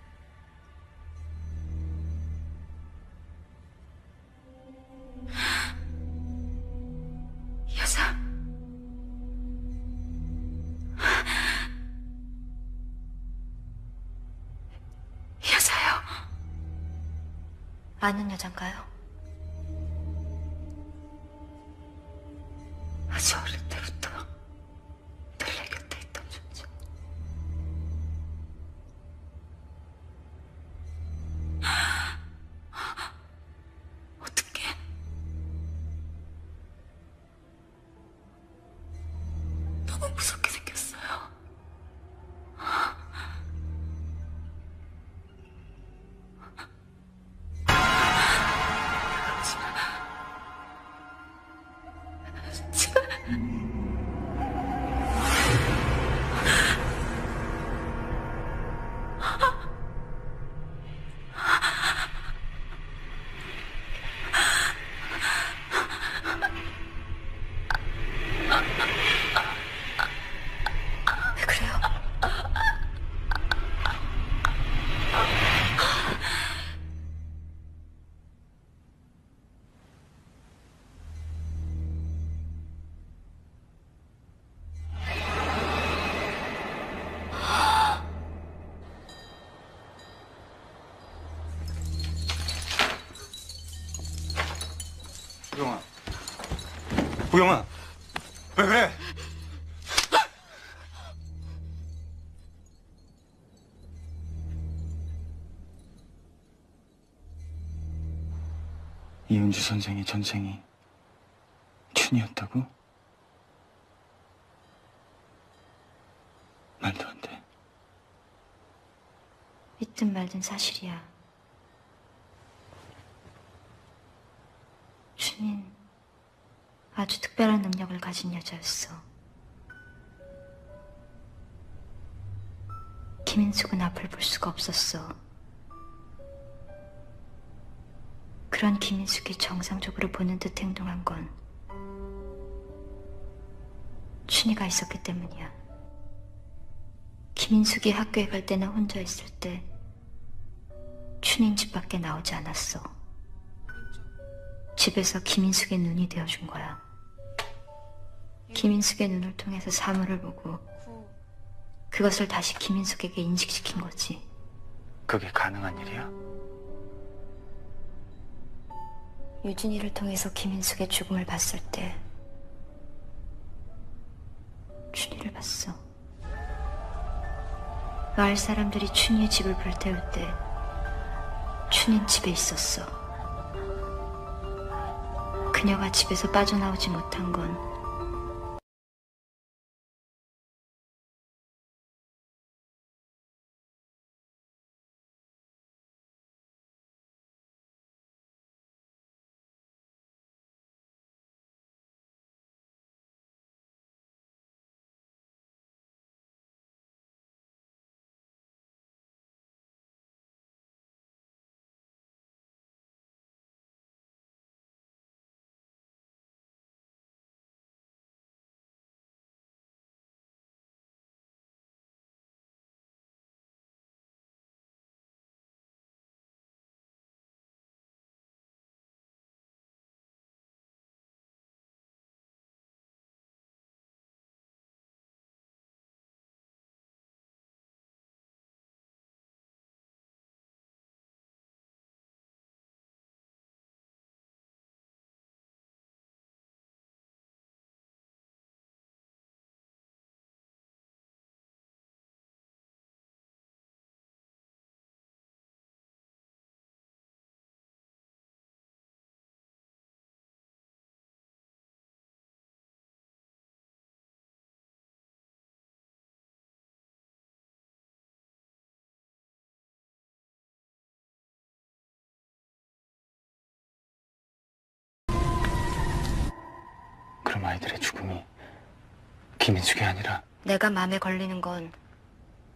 아는 여잔가요? 부영아. 왜 그래? 이은주 선생의 전생이 춘이었다고? 말도 안 돼. 믿든 말든 사실이야. 춘인 아주 특별한 가진 여자였어. 김인숙은 앞을 볼 수가 없었어. 그런 김인숙이 정상적으로 보는 듯 행동한 건 춘이가 있었기 때문이야. 김인숙이 학교에 갈 때나 혼자 있을 때 춘인 집 밖에 나오지 않았어. 집에서 김인숙의 눈이 되어준 거야. 김인숙의 눈을 통해서 사물을 보고 그것을 다시 김인숙에게 인식시킨 거지. 그게 가능한 일이야? 유진이를 통해서 김인숙의 죽음을 봤을 때 춘희를 봤어. 마을 사람들이 춘희의 집을 불태울 때 춘희는 집에 있었어. 그녀가 집에서 빠져나오지 못한 건 그럼 아이들의 죽음이 김인숙이 아니라 내가 마음에 걸리는 건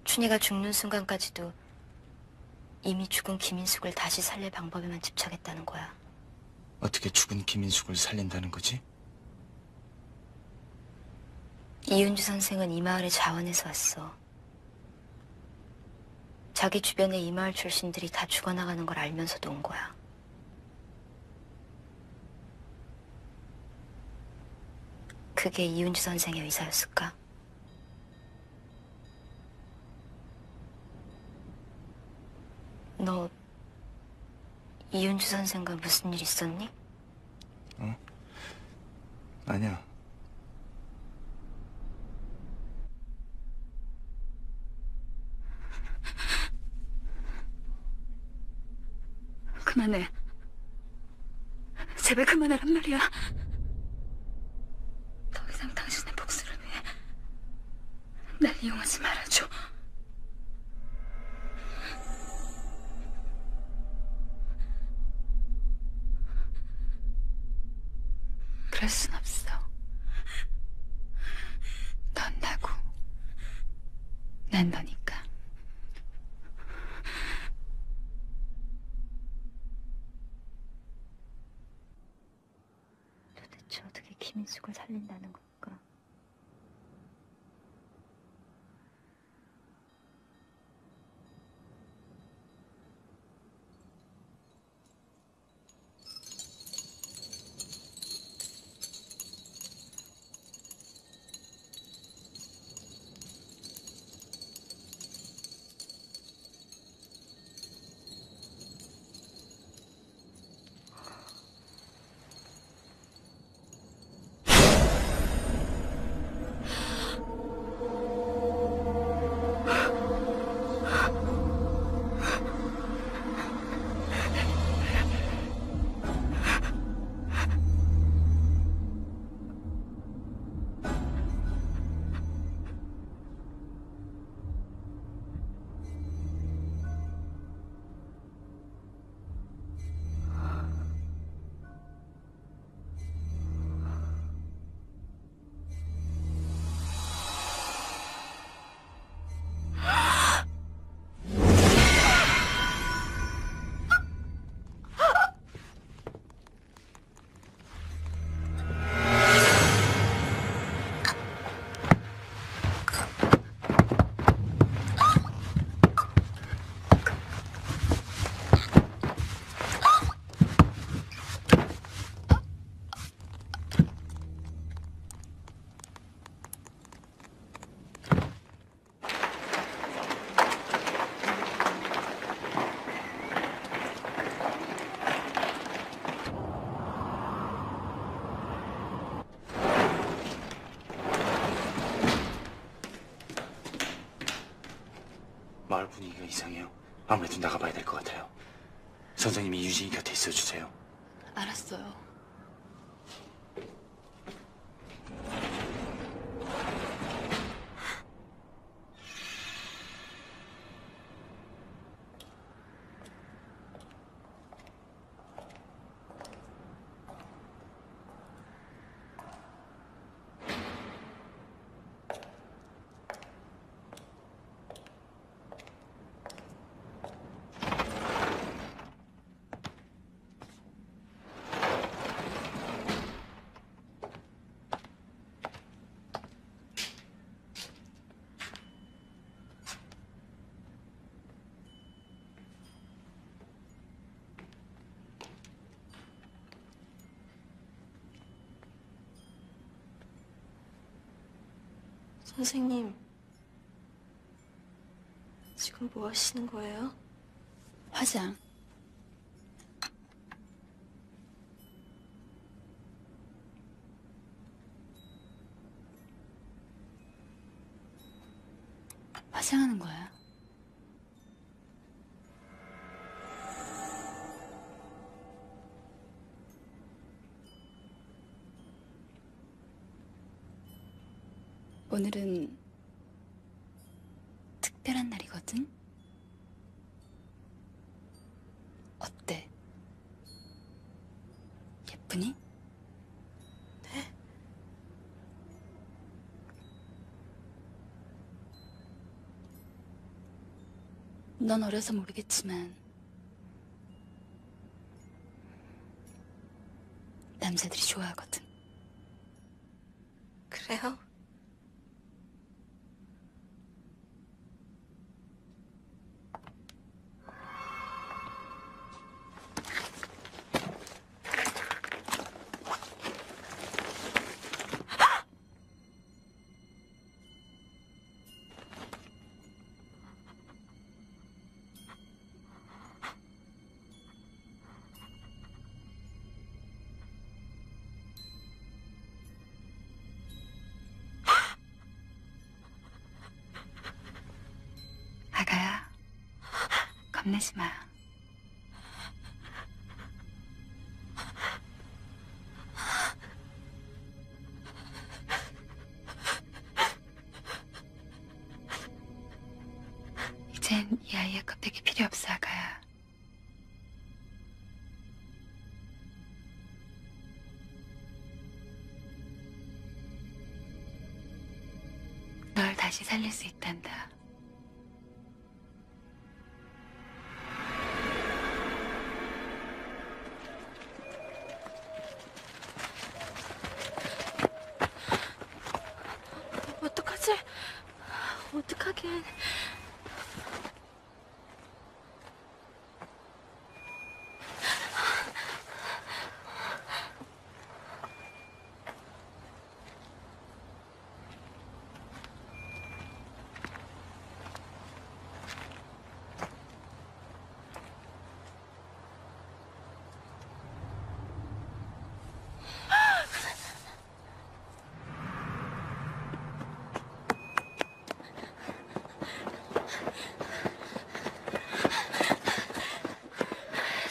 춘희가 죽는 순간까지도 이미 죽은 김인숙을 다시 살릴 방법에만 집착했다는 거야. 어떻게 죽은 김인숙을 살린다는 거지? 이윤주 선생은 이 마을에 자원해서 왔어. 자기 주변에 이 마을 출신들이 다 죽어나가는 걸 알면서도 온 거야. 그게 이윤주 선생의 의사였을까? 너 이윤주 선생과 무슨 일 있었니? 아니야. 그만해. 제발 그만하란 말이야. 더 이상 당신의 복수를 위해 날 이용하지 말아줘. 그럴 순 없어. 넌 나고, 난 너니까. 도대체 어떻게 김인숙을 살린다는 걸 이상해요. 아무래도 나가봐야 될 것 같아요. 선생님이 유진이 곁에 있어 주세요. 알았어요. 선생님, 지금 뭐 하시는 거예요? 화장. 화장하는 거야. 오늘은 특별한 날이거든? 어때? 예쁘니? 네. 넌 어려서 모르겠지만 남자들이 좋아하거든. 겁내지 마. 이젠 이 아이의 껍데기 필요 없어, 아가야. 널 다시 살릴 수 있단다. 어떡하지? 어떡하긴.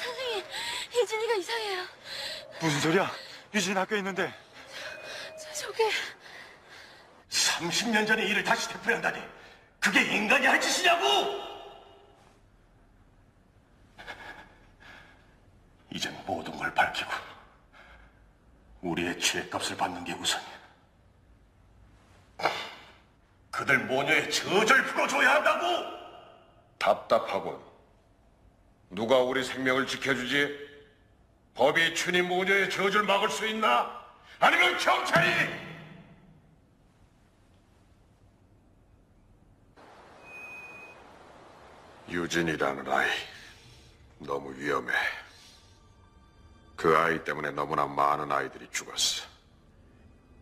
선생님, 예진이가 이상해요. 무슨 소리야? 유진 학교에 있는데. 저, 저기 30년 전의 일을 다시 되풀이한다니 그게 인간이 할 짓이냐고! 이젠 모든 걸 밝히고 우리의 죄값을 받는 게 우선이야. 그들 모녀의 저절 풀어줘야 한다고! 답답하군. 누가 우리 생명을 지켜주지? 법이 추님 모녀의 저줄 막을 수 있나? 아니면 경찰이? 유진이라는 아이 너무 위험해. 그 아이 때문에 너무나 많은 아이들이 죽었어.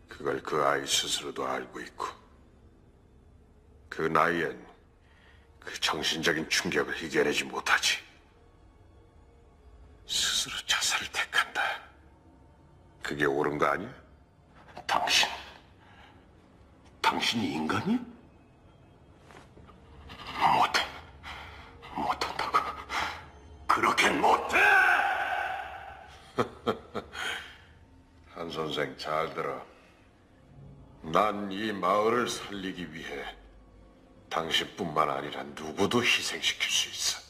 그걸 그 아이 스스로도 알고 있고 그 나이엔 그 정신적인 충격을 이겨내지 못하지. 스스로 자살을 택한다. 그게 옳은 거 아니야? 당신, 당신이 인간이? 못해, 못한다고. 그렇게는 못해! 한 선생 잘 들어. 난 이 마을을 살리기 위해 당신뿐만 아니라 누구도 희생시킬 수 있어.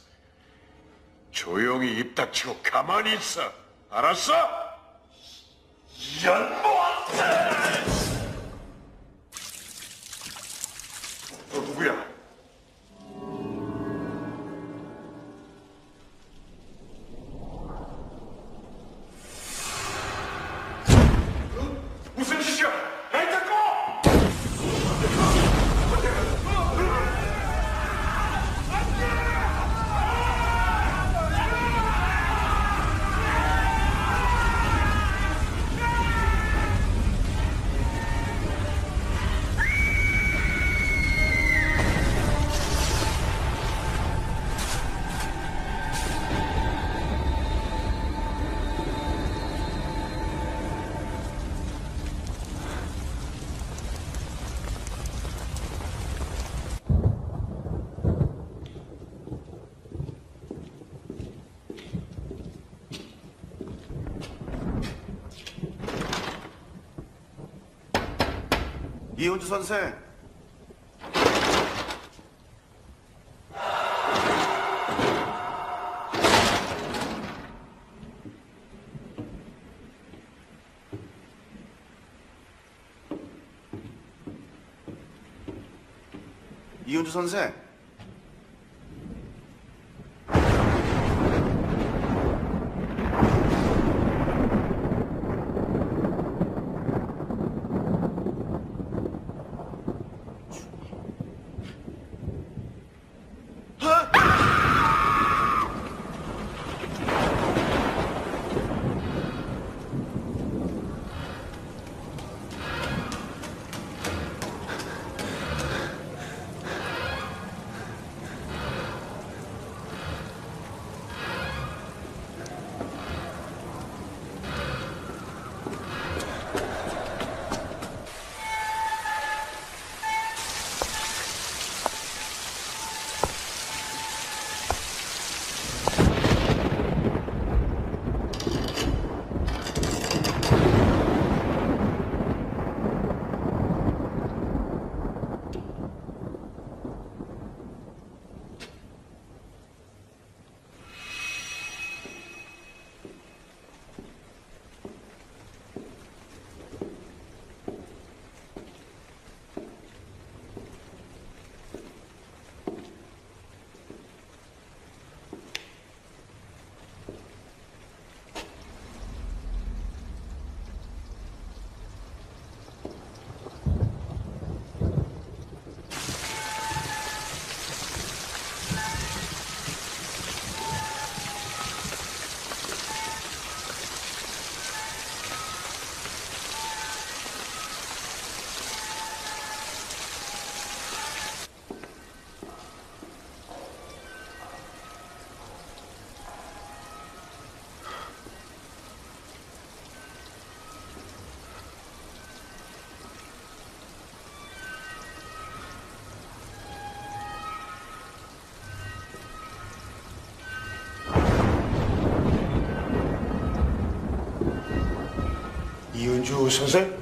조용히 입 닥치고 가만히 있어. 알았어? 연못 이은주 선생. 이은주 선생. 이은주 선생?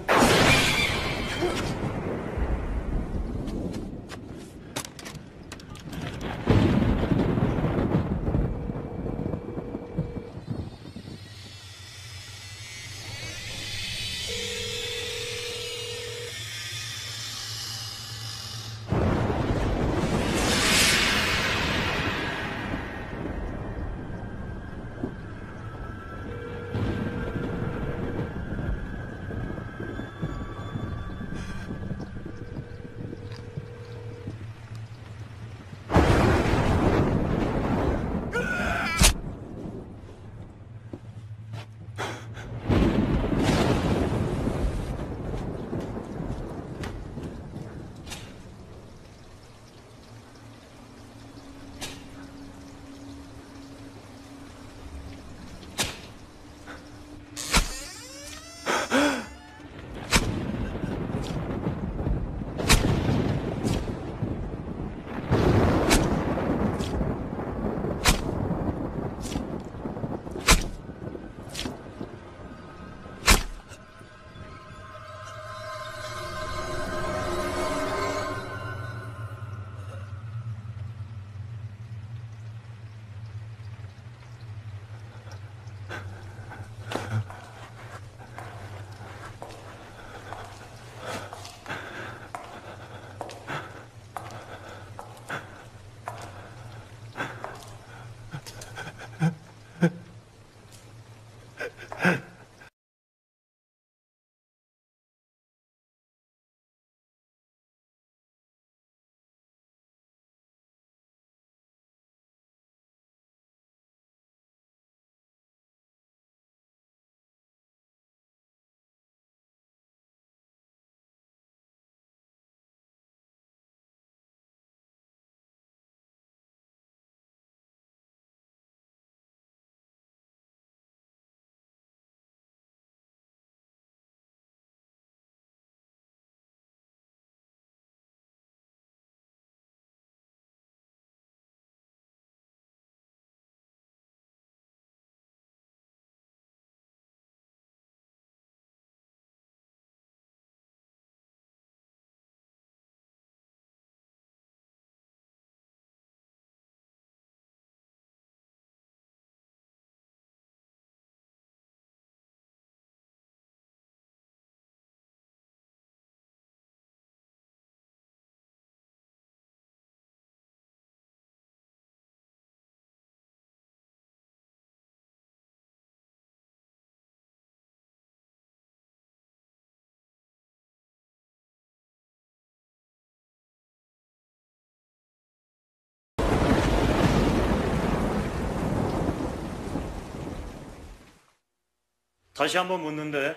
다시 한번 묻는데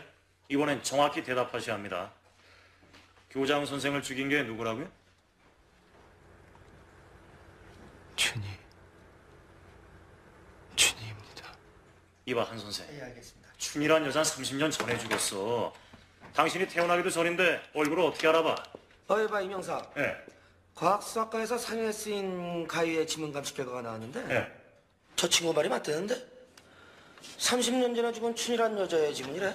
이번엔 정확히 대답하셔야 합니다. 교장 선생을 죽인 게 누구라고요? 춘희. 춘희입니다. 이봐 한 선생. 예, 알겠습니다. 춘이란 여자는 30년 전에 죽었어. 당신이 태어나기도 전인데 얼굴을 어떻게 알아봐? 어이 봐 이명사. 예. 과학수학과에서 상해에 쓰인 가위의 지문 감식 결과가 나왔는데 예. 저 친구 말이 맞대는데 30년 전에 죽은 춘이란 여자의 지문이래.